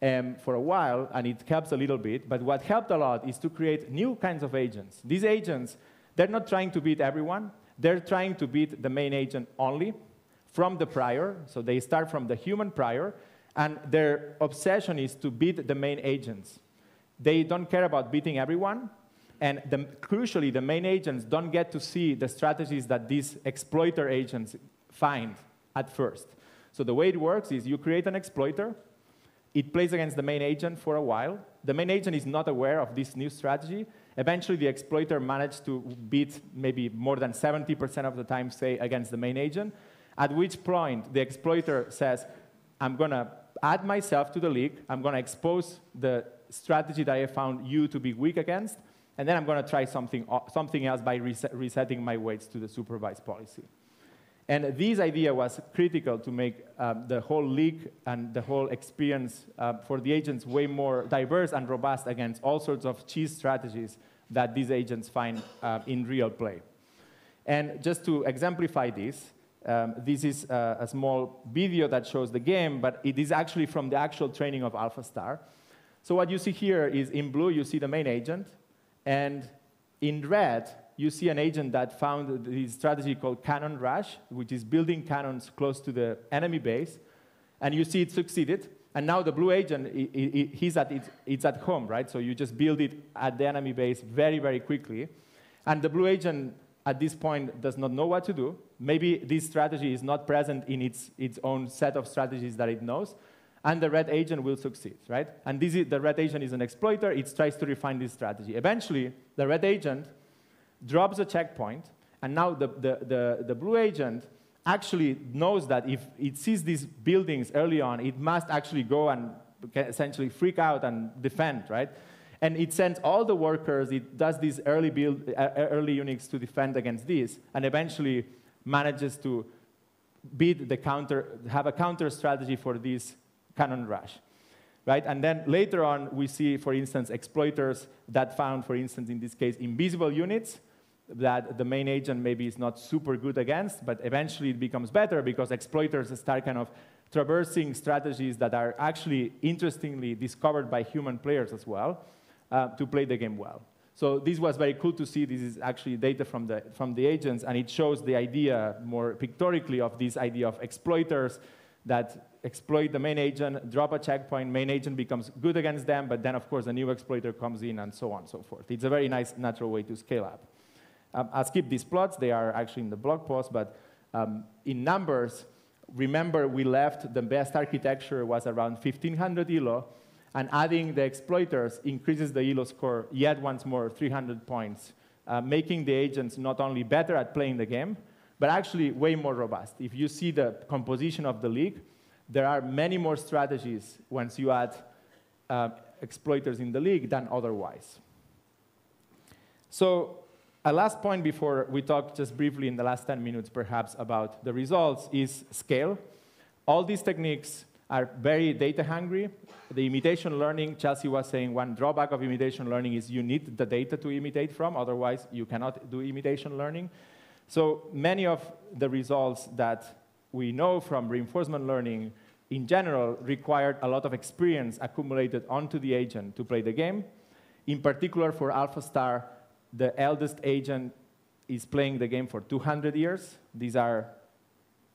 um, for a while, and it helps a little bit. But what helped a lot is to create new kinds of agents. These agents, they're not trying to beat everyone. They're trying to beat the main agent only from the prior. So they start from the human prior, and their obsession is to beat the main agents. They don't care about beating everyone, and the, crucially, the main agents don't get to see the strategies that these exploiter agents find at first. So the way it works is you create an exploiter, it plays against the main agent for a while. The main agent is not aware of this new strategy. Eventually, the exploiter managed to beat maybe more than 70% of the time, say, against the main agent, at which point the exploiter says, I'm going to add myself to the league, I'm going to expose the strategy that I found you to be weak against, and then I'm going to try something, something else by reset, resetting my weights to the supervised policy. And this idea was critical to make um, the whole league and the whole experience uh, for the agents way more diverse and robust against all sorts of cheese strategies that these agents find uh, in real play. And just to exemplify this, um, this is a, a, small video that shows the game, but it is actually from the actual training of AlphaStar. So what you see here is in blue, you see the main agent, and in red, you see an agent that found this strategy called Cannon Rush, which is building cannons close to the enemy base. And you see it succeeded. And now the blue agent, he's at, it's at home, right? So you just build it at the enemy base very, very quickly. And the blue agent at this point does not know what to do. Maybe this strategy is not present in its, its own set of strategies that it knows. And the red agent will succeed, right? And this is, the red agent is an exploiter. It tries to refine this strategy. Eventually, the red agent drops a checkpoint, and now the, the, the, the blue agent actually knows that if it sees these buildings early on, it must actually go and essentially freak out and defend, right? And it sends all the workers, it does these early, build, early Unix to defend against this, and eventually manages to beat the counter, have a counter strategy for this cannon rush. Right? And then later on, we see, for instance, exploiters that found, for instance, in this case, invisible units that the main agent maybe is not super good against, but eventually it becomes better because exploiters start kind of traversing strategies that are actually interestingly discovered by human players as well uh, to play the game well. So this was very cool to see. This is actually data from the, from the agents, and it shows the idea more pictorically of this idea of exploiters that exploit the main agent, drop a checkpoint, main agent becomes good against them, but then, of course, a new exploiter comes in, and so on and so forth. It's a very nice, natural way to scale up. Um, I'll skip these plots. They are actually in the blog post, but um, in numbers, remember we left the best architecture was around 1500 ELO, and adding the exploiters increases the ELO score yet once more, 300 points, uh, making the agents not only better at playing the game, but actually way more robust. If you see the composition of the league, there are many more strategies once you add uh, exploiters in the league than otherwise. So a last point before we talk just briefly in the last 10 minutes perhaps about the results is scale. All these techniques are very data hungry. The imitation learning, Chelsea was saying one drawback of imitation learning is you need the data to imitate from, otherwise you cannot do imitation learning. So many of the results that we know from reinforcement learning in general required a lot of experience accumulated onto the agent to play the game. In particular for AlphaStar, the eldest agent is playing the game for 200 years. These are,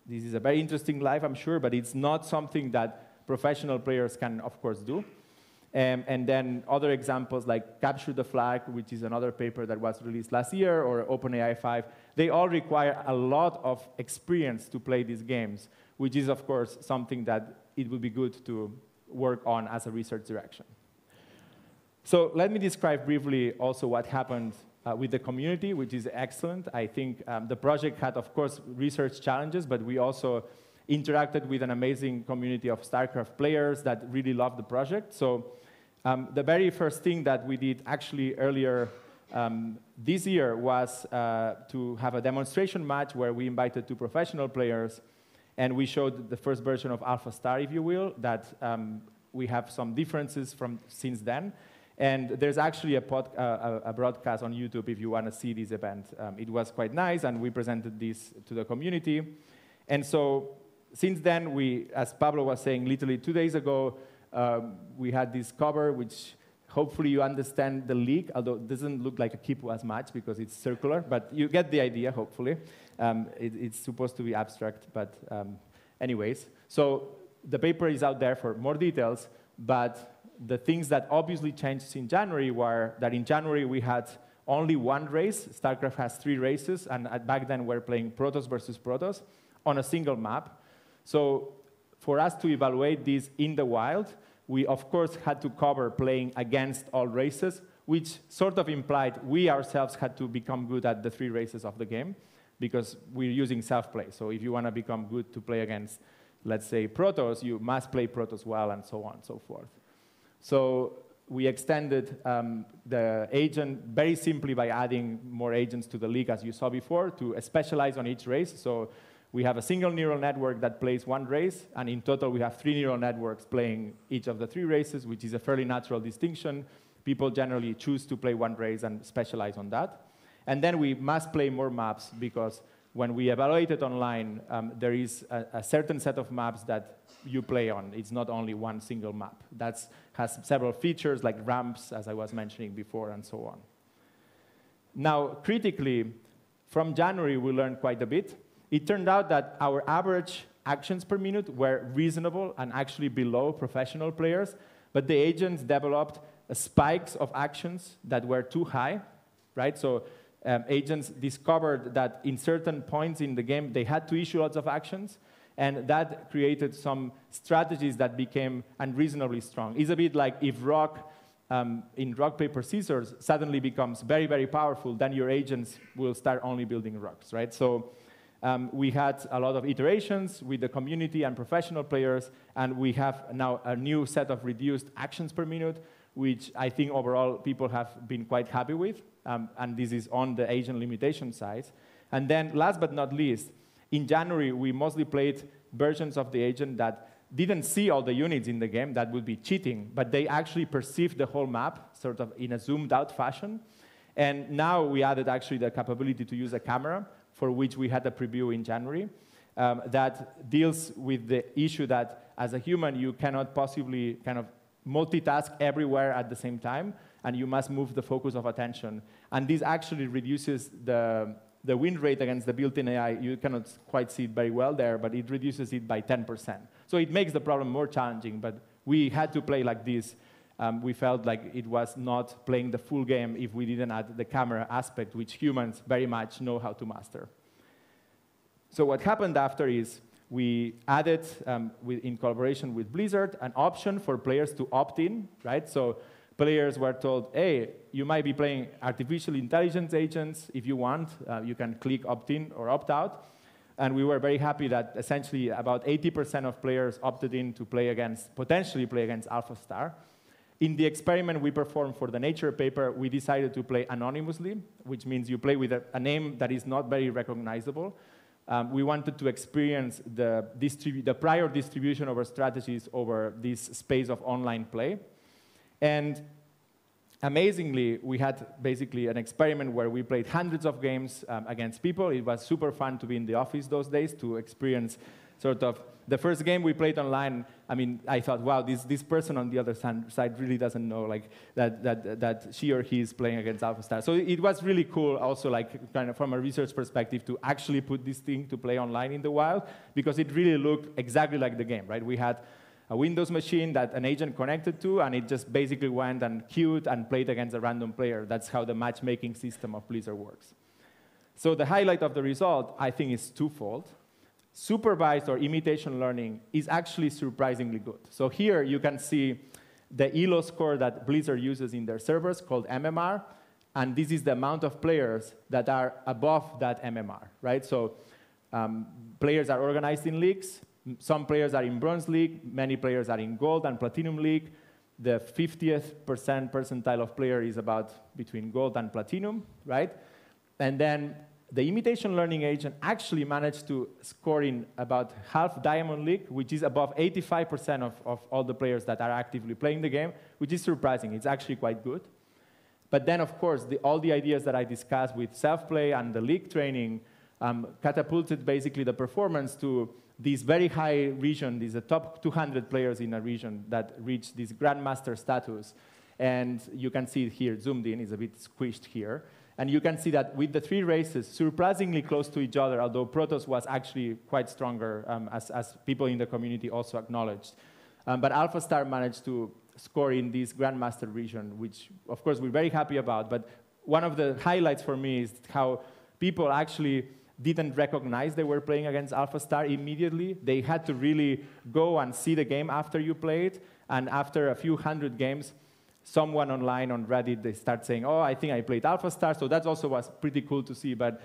this is a very interesting life, I'm sure, but it's not something that professional players can, of course, do. Um, and then other examples like Capture the Flag, which is another paper that was released last year, or OpenAI 5, they all require a lot of experience to play these games, which is, of course, something that it would be good to work on as a research direction. So let me describe briefly also what happened uh, with the community, which is excellent. I think um, the project had, of course, research challenges, but we also interacted with an amazing community of StarCraft players that really loved the project. So um, the very first thing that we did actually earlier um, this year was uh, to have a demonstration match where we invited two professional players and we showed the first version of AlphaStar, if you will, that um, we have some differences from since then. And there's actually a, pod, uh, a, broadcast on YouTube if you want to see this event. Um, it was quite nice, and we presented this to the community. And so since then, we, as Pablo was saying literally two days ago, um, we had this cover, which hopefully you understand the leak, although it doesn't look like a khipu as much because it's circular, but you get the idea, hopefully. Um, it, it's supposed to be abstract, but um, anyways. So the paper is out there for more details, but the things that obviously changed in January were that in January we had only one race. StarCraft has three races, and back then we we're playing Protoss versus Protoss on a single map. So for us to evaluate this in the wild, we of course had to cover playing against all races, which sort of implied we ourselves had to become good at the three races of the game because we're using self-play. So if you want to become good to play against, let's say, Protoss, you must play Protoss well and so on and so forth. So we extended um, the agent very simply by adding more agents to the league, as you saw before, to specialize on each race. So we have a single neural network that plays one race, and in total we have three neural networks playing each of the three races, which is a fairly natural distinction. People generally choose to play one race and specialize on that. And then we must play more maps because when we evaluate it online, um, there is a, a, certain set of maps that you play on. It's not only one single map. That has several features like ramps, as I was mentioning before, and so on. Now, critically, from January, we learned quite a bit. It turned out that our average actions per minute were reasonable and actually below professional players, but the agents developed spikes of actions that were too high, right? So um, agents discovered that in certain points in the game, they had to issue lots of actions, and that created some strategies that became unreasonably strong. It's a bit like if rock um, in rock, paper, scissors suddenly becomes very, very powerful, then your agents will start only building rocks, right? So um, we had a lot of iterations with the community and professional players, and we have now a new set of reduced actions per minute, which I think overall people have been quite happy with, um, and this is on the agent limitation side. And then last but not least, in January, we mostly played versions of the agent that didn't see all the units in the game, that would be cheating, but they actually perceived the whole map sort of in a zoomed out fashion. And now we added actually the capability to use a camera, for which we had a preview in January, um, that deals with the issue that as a human, you cannot possibly kind of multitask everywhere at the same time, and you must move the focus of attention. And this actually reduces the, the win rate against the built-in AI. You cannot quite see it very well there, but it reduces it by 10%. So it makes the problem more challenging, but we had to play like this. Um, we felt like it was not playing the full game if we didn't add the camera aspect, which humans very much know how to master. So what happened after is we added, um, with, in collaboration with Blizzard, an option for players to opt in, right? So players were told, hey, you might be playing artificial intelligence agents. If you want, uh, you can click opt in or opt out. And we were very happy that essentially about 80% of players opted in to play against, potentially play against AlphaStar. In the experiment we performed for the Nature paper, we decided to play anonymously, which means you play with a, a name that is not very recognizable. Um, we wanted to experience the, the, prior distribution of our strategies over this space of online play. And amazingly, we had basically an experiment where we played hundreds of games um, against people. It was super fun to be in the office those days to experience sort of the first game we played online, I mean, I thought, wow, this, this person on the other side really doesn't know like that, that, that she or he is playing against AlphaStar. So it was really cool also like kind of from a research perspective to actually put this thing to play online in the wild because it really looked exactly like the game, right? We had a Windows machine that an agent connected to, and it just basically went and queued and played against a random player. That's how the matchmaking system of Blizzard works. So the highlight of the result, I think, is twofold supervised or imitation learning is actually surprisingly good. So here you can see the ELO score that Blizzard uses in their servers called MMR, and this is the amount of players that are above that MMR, right? So um, players are organized in leagues. Some players are in Bronze League. Many players are in Gold and Platinum League. The 50th percent percentile of player is about between Gold and Platinum, right? And then the imitation learning agent actually managed to score in about half Diamond League, which is above 85% of, of all the players that are actively playing the game, which is surprising. It's actually quite good. But then, of course, the, all the ideas that I discussed with self-play and the league training um, catapulted basically the performance to this very high region, these top 200 players in a region that reached this grandmaster status. And you can see it here, zoomed in, is a bit squished here. And you can see that with the three races, surprisingly close to each other, although Protoss was actually quite stronger, um, as, as, people in the community also acknowledged. Um, but AlphaStar managed to score in this Grandmaster region, which, of course, we're very happy about. But one of the highlights for me is how people actually didn't recognize they were playing against AlphaStar immediately. They had to really go and see the game after you played. And after a few hundred games, someone online on Reddit, they start saying, oh, I think I played AlphaStar. So that also was pretty cool to see. But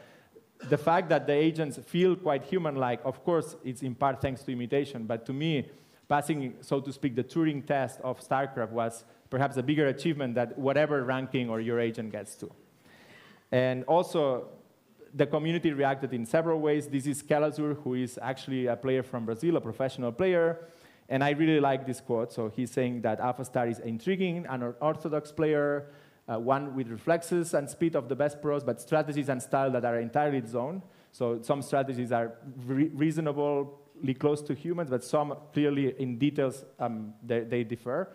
the fact that the agents feel quite human-like, of course, it's in part thanks to imitation. But to me, passing, so to speak, the Turing test of StarCraft was perhaps a bigger achievement than whatever ranking or your agent gets to. And also, the community reacted in several ways. This is Kelazhur, who is actually a player from Brazil, a professional player. And I really like this quote. So he's saying that AlphaStar is intriguing, an orthodox player, uh, one with reflexes and speed of the best pros, but strategies and style that are entirely its own. So some strategies are re reasonably close to humans, but some clearly in details um, they, they differ.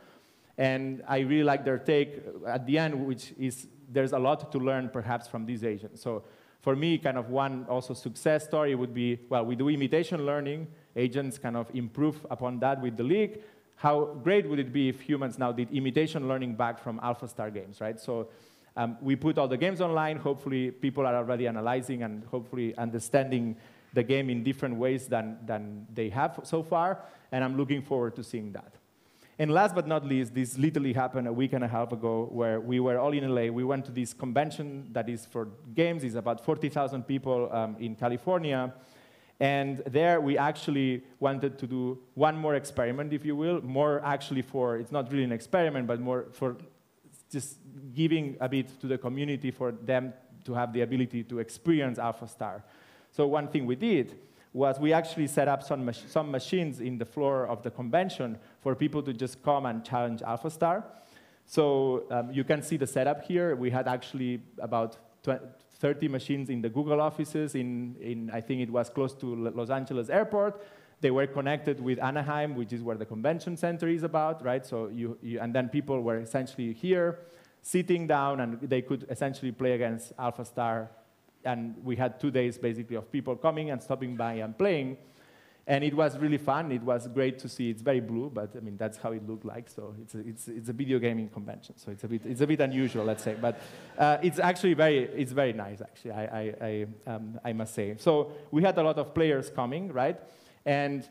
And I really like their take at the end, which is there's a lot to learn perhaps from these agents. So for me, kind of one also success story would be, well, we do imitation learning. Agents kind of improve upon that with the league. How great would it be if humans now did imitation learning back from AlphaStar games, right? So um, we put all the games online. Hopefully, people are already analyzing and hopefully understanding the game in different ways than, than they have so far. And I'm looking forward to seeing that. And last but not least, this literally happened a week and a half ago where we were all in LA. We went to this convention that is for games. It's about 40,000 people um, in California. And there we actually wanted to do one more experiment, if you will, more actually for, it's not really an experiment, but more for just giving a bit to the community for them to have the ability to experience AlphaStar. So one thing we did was we actually set up some, mach some machines in the floor of the convention for people to just come and challenge AlphaStar. So um, you can see the setup here. We had actually about 30 machines in the Google offices in, in, I think it was close to Los Angeles airport. They were connected with Anaheim, which is where the convention center is about, right? So you, you and then people were essentially here, sitting down, and they could essentially play against AlphaStar and we had two days basically of people coming and stopping by and playing. And it was really fun. It was great to see. It's very blue, but I mean, that's how it looked like. So it's a, it's, it's a video gaming convention. So it's a bit, it's a bit unusual, let's say. But uh, it's actually very, it's very nice, actually, I, I, I, um, I must say. So we had a lot of players coming, right? And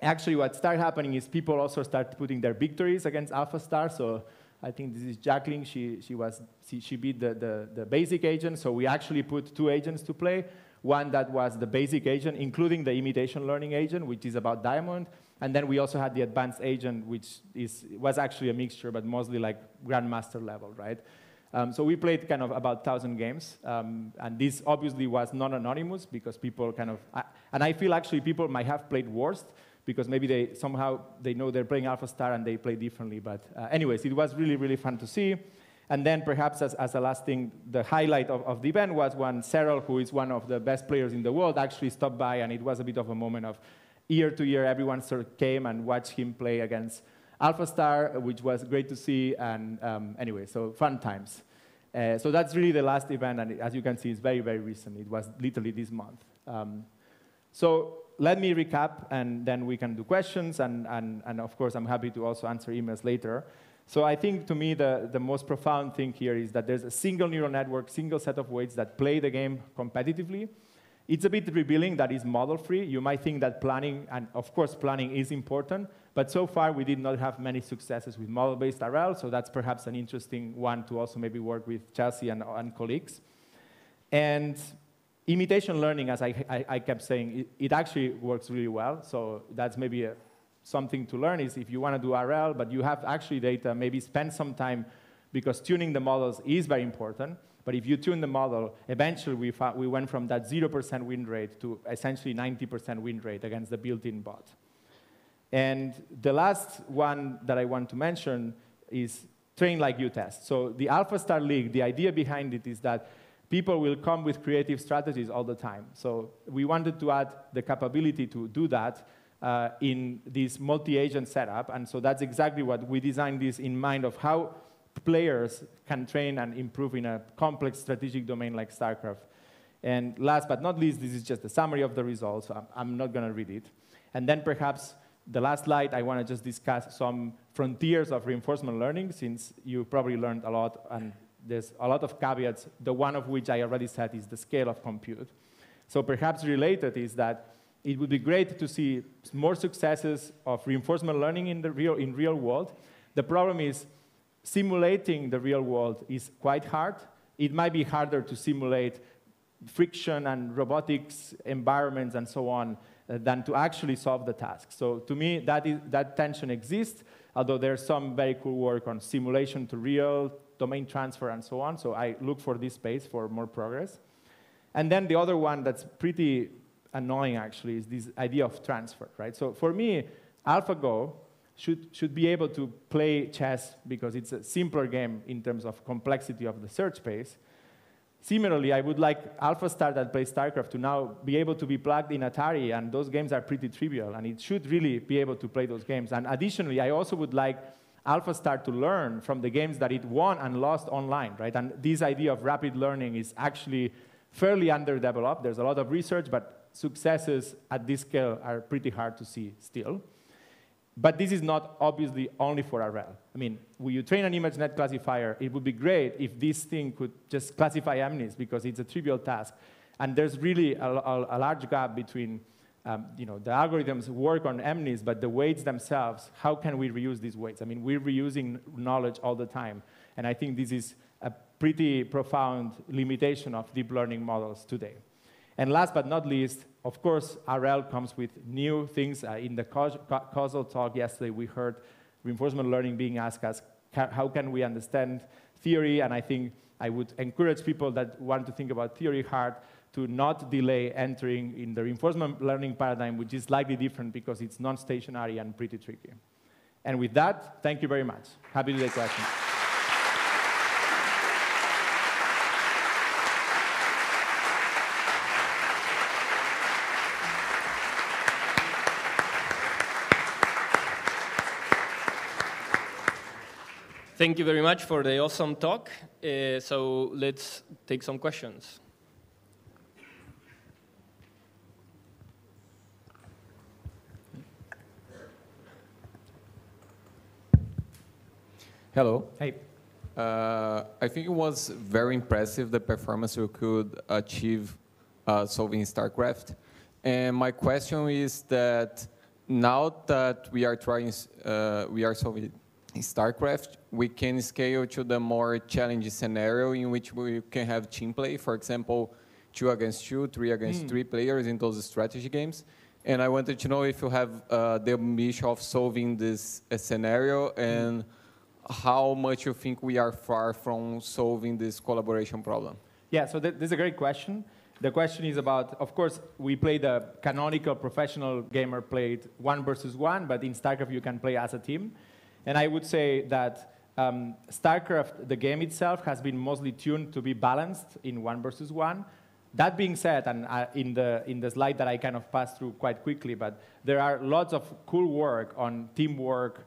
actually what started happening is people also started putting their victories against AlphaStar. So I think this is Jacqueline. She, she, was, she, she beat the, the, the, basic agent, so we actually put two agents to play. One that was the basic agent, including the imitation learning agent, which is about Diamond. And then we also had the advanced agent, which is, was actually a mixture, but mostly like Grandmaster level, right? Um, so we played kind of about 1,000 games. Um, and this obviously was non-anonymous because people kind of, I, and I feel actually people might have played worse because maybe they somehow they know they're playing AlphaStar and they play differently. But uh, anyways, it was really, really fun to see. And then perhaps as, as a last thing, the highlight of, of the event was when Serral, who is one of the best players in the world, actually stopped by, and it was a bit of a moment of year to year, everyone sort of came and watched him play against AlphaStar, which was great to see. And um, anyway, so fun times. Uh, so that's really the last event, and as you can see, it's very, very recent. It was literally this month. Um, so let me recap, and then we can do questions, and, and, and of course, I'm happy to also answer emails later. So I think, to me, the, the most profound thing here is that there's a single neural network, single set of weights that play the game competitively. It's a bit revealing that it's model-free. You might think that planning, and of course, planning is important, but so far, we did not have many successes with model-based RL, so that's perhaps an interesting one to also maybe work with Chelsea and, and colleagues. And imitation learning, as I, I, I kept saying, it, it, actually works really well. So that's maybe a, something to learn is if you want to do RL, but you have actually data, maybe spend some time because tuning the models is very important. But if you tune the model, eventually we, we went from that 0% win rate to essentially 90% win rate against the built-in bot. And the last one that I want to mention is train like you test. So the AlphaStar League, the idea behind it is that people will come with creative strategies all the time. So we wanted to add the capability to do that uh, in this multi-agent setup. And so that's exactly what we designed this in mind of how players can train and improve in a complex strategic domain like StarCraft. And last but not least, this is just a summary of the results. I'm, I'm not going to read it. And then perhaps the last slide, I want to just discuss some frontiers of reinforcement learning, since you probably learned a lot and there's a lot of caveats, the one of which I already said is the scale of compute. So perhaps related is that it would be great to see more successes of reinforcement learning in the real, in real world. The problem is simulating the real world is quite hard. It might be harder to simulate friction and robotics environments and so on uh, than to actually solve the task. So to me, that, is, that tension exists, although there's some very cool work on simulation to real, domain transfer, and so on. So I look for this space for more progress. And then the other one that's pretty annoying, actually, is this idea of transfer, right? So for me, AlphaGo should, should be able to play chess because it's a simpler game in terms of complexity of the search space. Similarly, I would like AlphaStar that plays StarCraft to now be able to be plugged in Atari, and those games are pretty trivial, and it should really be able to play those games. And additionally, I also would like AlphaStar to learn from the games that it won and lost online, right? And this idea of rapid learning is actually fairly underdeveloped. There's a lot of research, but successes at this scale are pretty hard to see still. But this is not obviously only for RL. I mean, when you train an ImageNet classifier, it would be great if this thing could just classify MNIST because it's a trivial task. And there's really a, a, a large gap between um, you know, the algorithms work on MNIST, but the weights themselves, how can we reuse these weights? I mean, we're reusing knowledge all the time. And I think this is a pretty profound limitation of deep learning models today. And last but not least, of course, RL comes with new things. Uh, in the causal talk yesterday, we heard reinforcement learning being asked us, how can we understand theory? And I think I would encourage people that want to think about theory hard to not delay entering in the reinforcement learning paradigm, which is slightly different because it's non-stationary and pretty tricky. And with that, thank you very much. Happy to take questions. Thank you very much for the awesome talk. Uh, so let's take some questions. Hello. Hey. Uh, I think it was very impressive the performance you could achieve uh, solving StarCraft. And my question is that now that we are trying, uh, we are solving in StarCraft, we can scale to the more challenging scenario in which we can have team play, for example, two against two, three against mm. three players in those strategy games. And I wanted to know if you have uh, the ambition of solving this uh, scenario and mm. how much you think we are far from solving this collaboration problem. Yeah, so th this is a great question. The question is about, of course, we play the canonical professional gamer played one versus one, but in StarCraft you can play as a team. And I would say that um, StarCraft, the game itself, has been mostly tuned to be balanced in one versus one. That being said, and uh, in, the, in the slide that I kind of passed through quite quickly, but there are lots of cool work on teamwork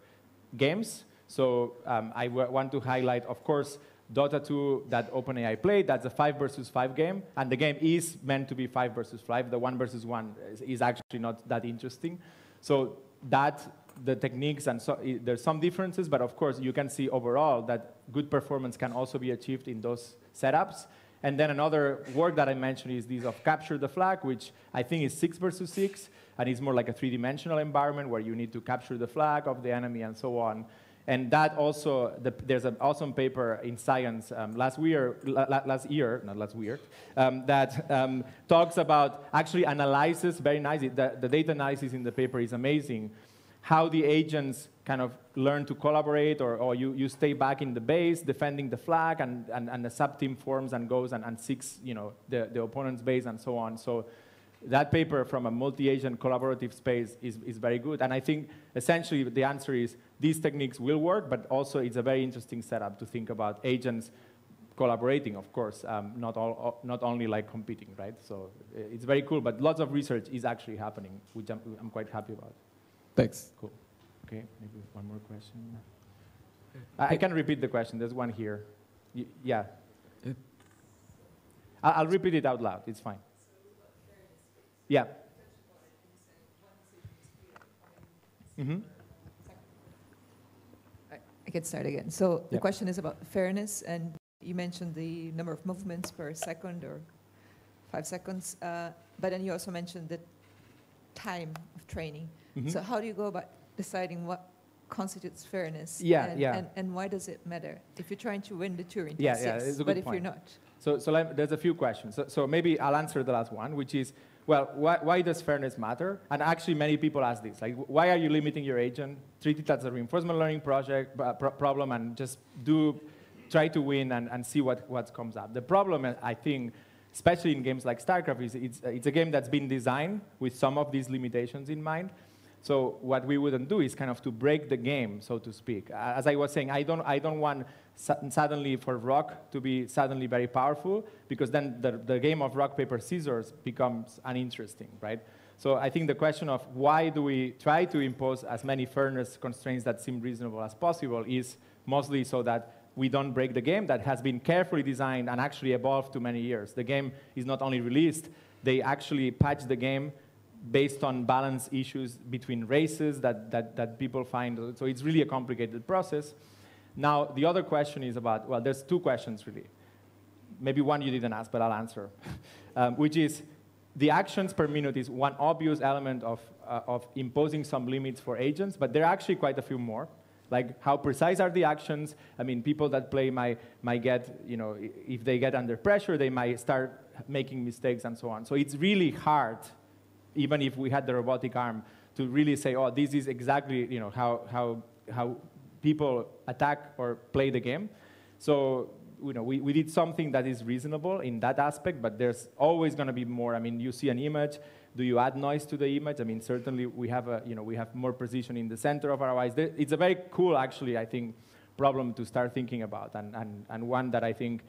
games. So um, I want to highlight, of course, Dota 2 that OpenAI played. That's a five versus five game, and the game is meant to be five versus five. The one versus one is, is actually not that interesting. So that the techniques and so, there's some differences, but of course you can see overall that good performance can also be achieved in those setups. And then another work that I mentioned is this of capture the flag, which I think is six versus six, and it's more like a three-dimensional environment where you need to capture the flag of the enemy and so on. And that also, the, there's an awesome paper in Science um, last year, last year, not last year, um, that um, talks about actually analyzes very nicely. The, the data analysis in the paper is amazing how the agents kind of learn to collaborate, or, or you, you stay back in the base defending the flag, and, and, and the sub-team forms and goes and, and seeks you know, the, the opponent's base and so on. So that paper from a multi-agent collaborative space is, is very good. And I think essentially the answer is these techniques will work, but also it's a very interesting setup to think about agents collaborating, of course, um, not, all, not only like competing, right? So it's very cool, but lots of research is actually happening, which I'm, I'm quite happy about. Thanks. Cool. Okay, maybe one more question. I, I can repeat the question. There's one here. Y yeah. I'll repeat it out loud. It's fine. Yeah. Mm -hmm. I can start again. So the question is about fairness, and you mentioned the number of movements per second or five seconds. Uh, but then you also mentioned the time of training. Mhm. So how do you go about deciding what constitutes fairness? Yeah, and, yeah. And, and why does it matter? If you're trying to win the Turing Yeah, test, yeah, yes, it's a but good if you're not, So, so let, there's a few questions. So, so maybe I'll answer the last one, which is, well, why, why does fairness matter? And actually, many people ask this, like, why are you limiting your agent? Treat it as a reinforcement learning project uh, pro- problem, and just do, try to win and, and see what, what comes up. The problem, uh, I think, especially in games like StarCraft, is it's, it's a game that's been designed with some of these limitations in mind. So what we wouldn't do is kind of to break the game, so to speak. As I was saying, I don't, I don't want suddenly for rock to be suddenly very powerful, because then the, the game of rock, paper, scissors becomes uninteresting, right? So I think the question of why do we try to impose as many fairness constraints that seem reasonable as possible is mostly so that we don't break the game that has been carefully designed and actually evolved to many years. The game is not only released, they actually patch the game based on balance issues between races that, that, that people find. So it's really a complicated process. Now, the other question is about, well, there's two questions really. Maybe one you didn't ask, but I'll answer, um, which is the actions per minute is one obvious element of, uh, of imposing some limits for agents, but there are actually quite a few more. Like how precise are the actions? I mean, people that play might, might get, you know, if they get under pressure, they might start making mistakes and so on. So it's really hard even if we had the robotic arm, to really say, oh, this is exactly you know, how, how, how people attack or play the game. So you know, we, we did something that is reasonable in that aspect, but there's always going to be more. I mean, you see an image, do you add noise to the image? I mean, certainly we have, a, you know, we have more precision in the center of our eyes. It's a very cool, actually, I think, problem to start thinking about, and, and, and one that I think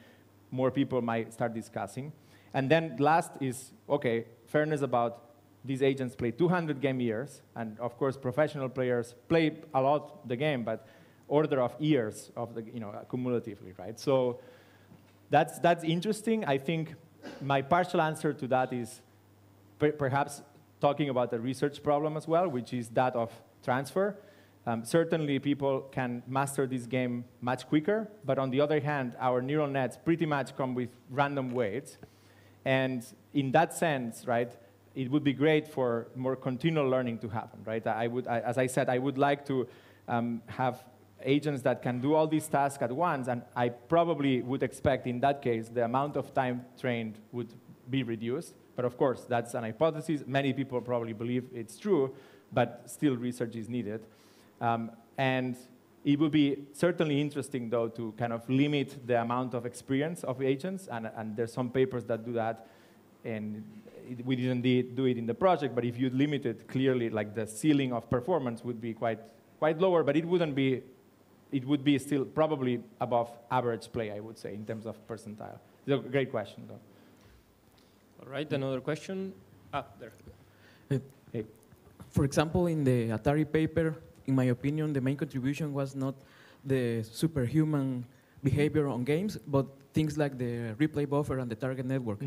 more people might start discussing. And then last is, okay, fairness about these agents play 200 game years, and of course, professional players play a lot the game, but order of years of the, you know, cumulatively, right? So that's, that's interesting. I think my partial answer to that is per- perhaps talking about the research problem as well, which is that of transfer. Um, certainly, people can master this game much quicker, but on the other hand, our neural nets pretty much come with random weights. And in that sense, right, it would be great for more continual learning to happen, right? I would, I, as I said, I would like to um, have agents that can do all these tasks at once, and I probably would expect in that case the amount of time trained would be reduced. But of course, that's an hypothesis. Many people probably believe it's true, but still research is needed. Um, and it would be certainly interesting, though, to kind of limit the amount of experience of agents, and, and there's some papers that do that, and it, we didn't de- do it in the project, but if you limit it clearly, like the ceiling of performance would be quite, quite lower, but it wouldn't be, it would be still probably above average play, I would say, in terms of percentile. It's a great question, though. All right, another question. Ah, there. For example, in the Atari paper, in my opinion, the main contribution was not the superhuman behavior on games, but things like the replay buffer and the target network.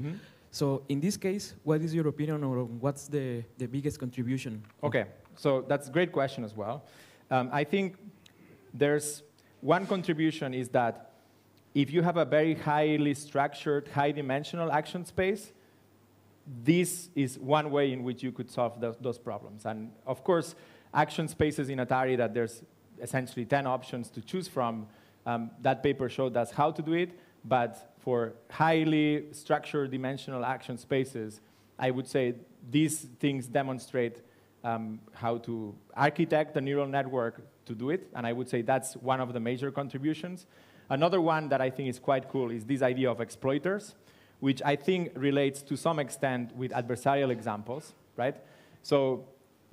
So in this case, what is your opinion on what's the, the biggest contribution? Okay, so that's a great question as well. Um, I think there's one contribution is that if you have a very highly structured, high dimensional action space, this is one way in which you could solve those, those problems. And of course, action spaces in Atari that there's essentially 10 options to choose from, um, that paper showed us how to do it, but for highly structured dimensional action spaces, I would say these things demonstrate um, how to architect a neural network to do it, and I would say that's one of the major contributions. Another one that I think is quite cool is this idea of exploiters, which I think relates to some extent with adversarial examples, right? So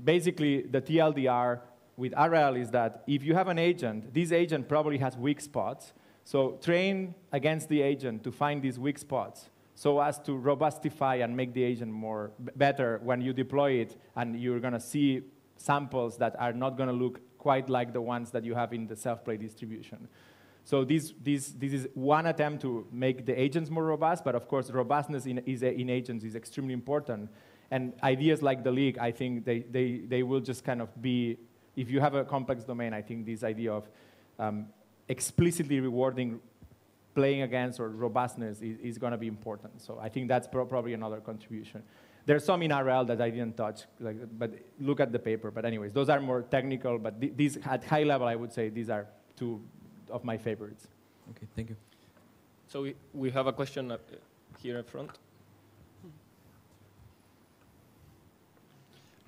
basically, the TLDR with RL is that if you have an agent, this agent probably has weak spots, so train against the agent to find these weak spots so as to robustify and make the agent more better when you deploy it and you're going to see samples that are not going to look quite like the ones that you have in the self-play distribution. So this, this, this is one attempt to make the agents more robust, but of course robustness in, is a, in agents is extremely important. And ideas like the league, I think they, they, they will just kind of be, if you have a complex domain, I think this idea of um, explicitly rewarding playing against or robustness is, is going to be important. So I think that's pro probably another contribution. There's some in RL that I didn't touch, like, but look at the paper. But anyways, those are more technical, but th these at high level, I would say these are two of my favorites. Okay, thank you. So we, we have a question up here in front.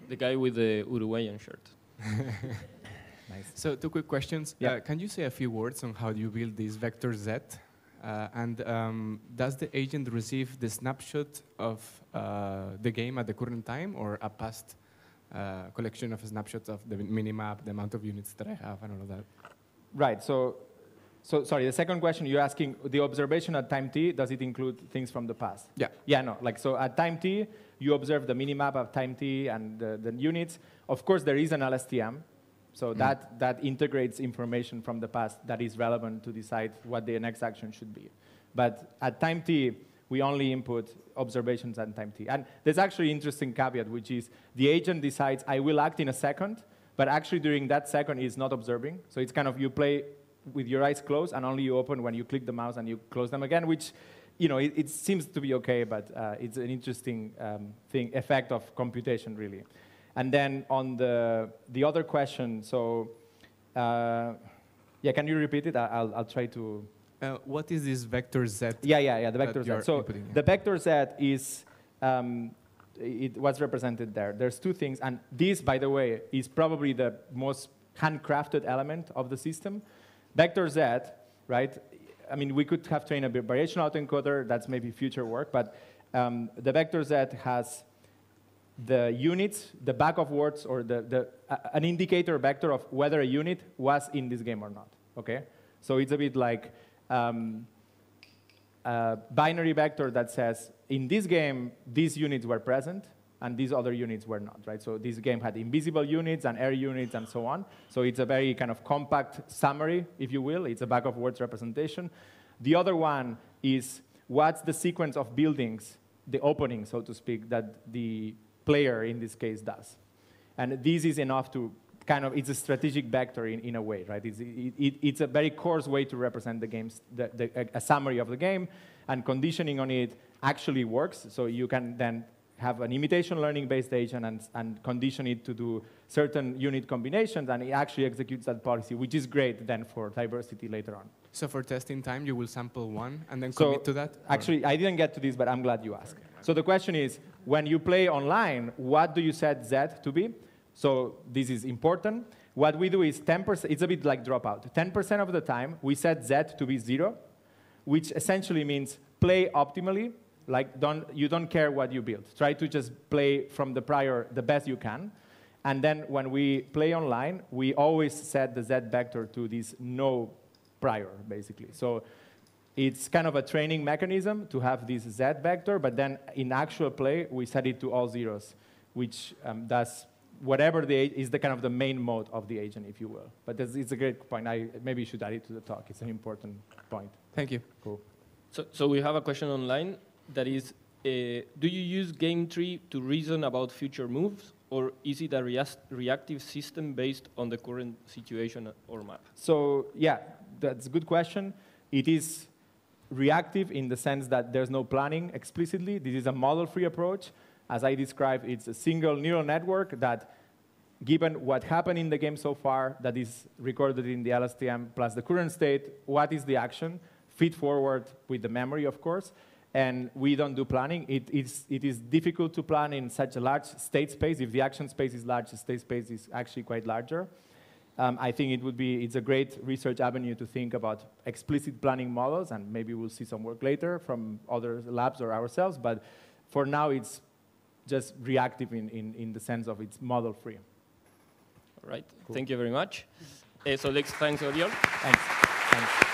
The guy with the Uruguayan shirt. Nice. So two quick questions. Yeah. Uh, can you say a few words on how you build this vector Z? Uh, and um, does the agent receive the snapshot of uh, the game at the current time or a past uh, collection of snapshots of the minimap, the amount of units that I have, and all of that? Right. So, so sorry. The second question you're asking: the observation at time t does it include things from the past? Yeah. Yeah. No. Like so, at time t, you observe the minimap of time t and the, the units. Of course, there is an LSTM, so that that integrates information from the past that is relevant to decide what the next action should be. But at time t, we only input observations at time t. And there's actually an interesting caveat, which is the agent decides I will act in a second, but actually during that second is not observing. So it's kind of you play with your eyes closed and only you open when you click the mouse and you close them again, which you know, it, it seems to be okay, but uh, it's an interesting um, thing, effect of computation, really. And then on the, the other question, so, uh, yeah, can you repeat it? I- I'll, I'll try to, Uh, what is this vector Z? yeah, yeah, yeah, the vector Z. So inputting, the vector Z is, um, it was represented there. There's two things, and this, by the way, is probably the most handcrafted element of the system. Vector Z, right? I mean, we could have trained a variational autoencoder. That's maybe future work, but um, the vector Z has the units, the bag of words, or the, the, uh, an indicator vector of whether a unit was in this game or not. Okay, so it's a bit like um, a binary vector that says in this game these units were present and these other units were not. Right. So this game had invisible units and air units and so on. So it's a very kind of compact summary, if you will. It's a bag of words representation. The other one is what's the sequence of buildings, the opening, so to speak, that the player in this case does. And this is enough to kind of, it's a strategic vector in, in a way, right? It's, it, it, it's a very coarse way to represent the game's, the, the, a, summary of the game, and conditioning on it actually works. So you can then have an imitation learning based agent and, and condition it to do certain unit combinations, and it actually executes that policy, which is great then for diversity later on. So for testing time, you will sample one and then So, commit to that? or- Actually, I didn't get to this, but I'm glad you asked. So the question is, when you play online, what do you set Z to be? So this is important. What we do is 10%, it's a bit like dropout. 10% of the time, we set Z to be zero, which essentially means play optimally, like don't, you don't care what you build. Try to just play from the prior the best you can. And then when we play online, we always set the Z vector to this no prior, basically. So it's kind of a training mechanism to have this Z vector, but then in actual play, we set it to all zeros, which um, does whatever the a- is the kind of the main mode of the agent, if you will. But it's, it's a great point. I maybe you should add it to the talk. It's an important point. Thank you. Cool. So, so we have a question online that is, uh, do you use game tree to reason about future moves, or is it a reas- reactive system based on the current situation or map? So yeah, that's a good question. It is reactive in the sense that there's no planning explicitly. This is a model-free approach. As I described, it's a single neural network that, given what happened in the game so far, that is recorded in the LSTM plus the current state, what is the action? Feed forward with the memory, of course. And we don't do planning. It is, it is difficult to plan in such a large state space. If the action space is large, the state space is actually quite larger. Um, I think it would be, it's a great research avenue to think about explicit planning models, and maybe we'll see some work later from other labs or ourselves, but for now it's just reactive in, in, in the sense of it's model-free. All right. Thank you very much. Uh, so let's thank Oriol. Thanks. Thanks.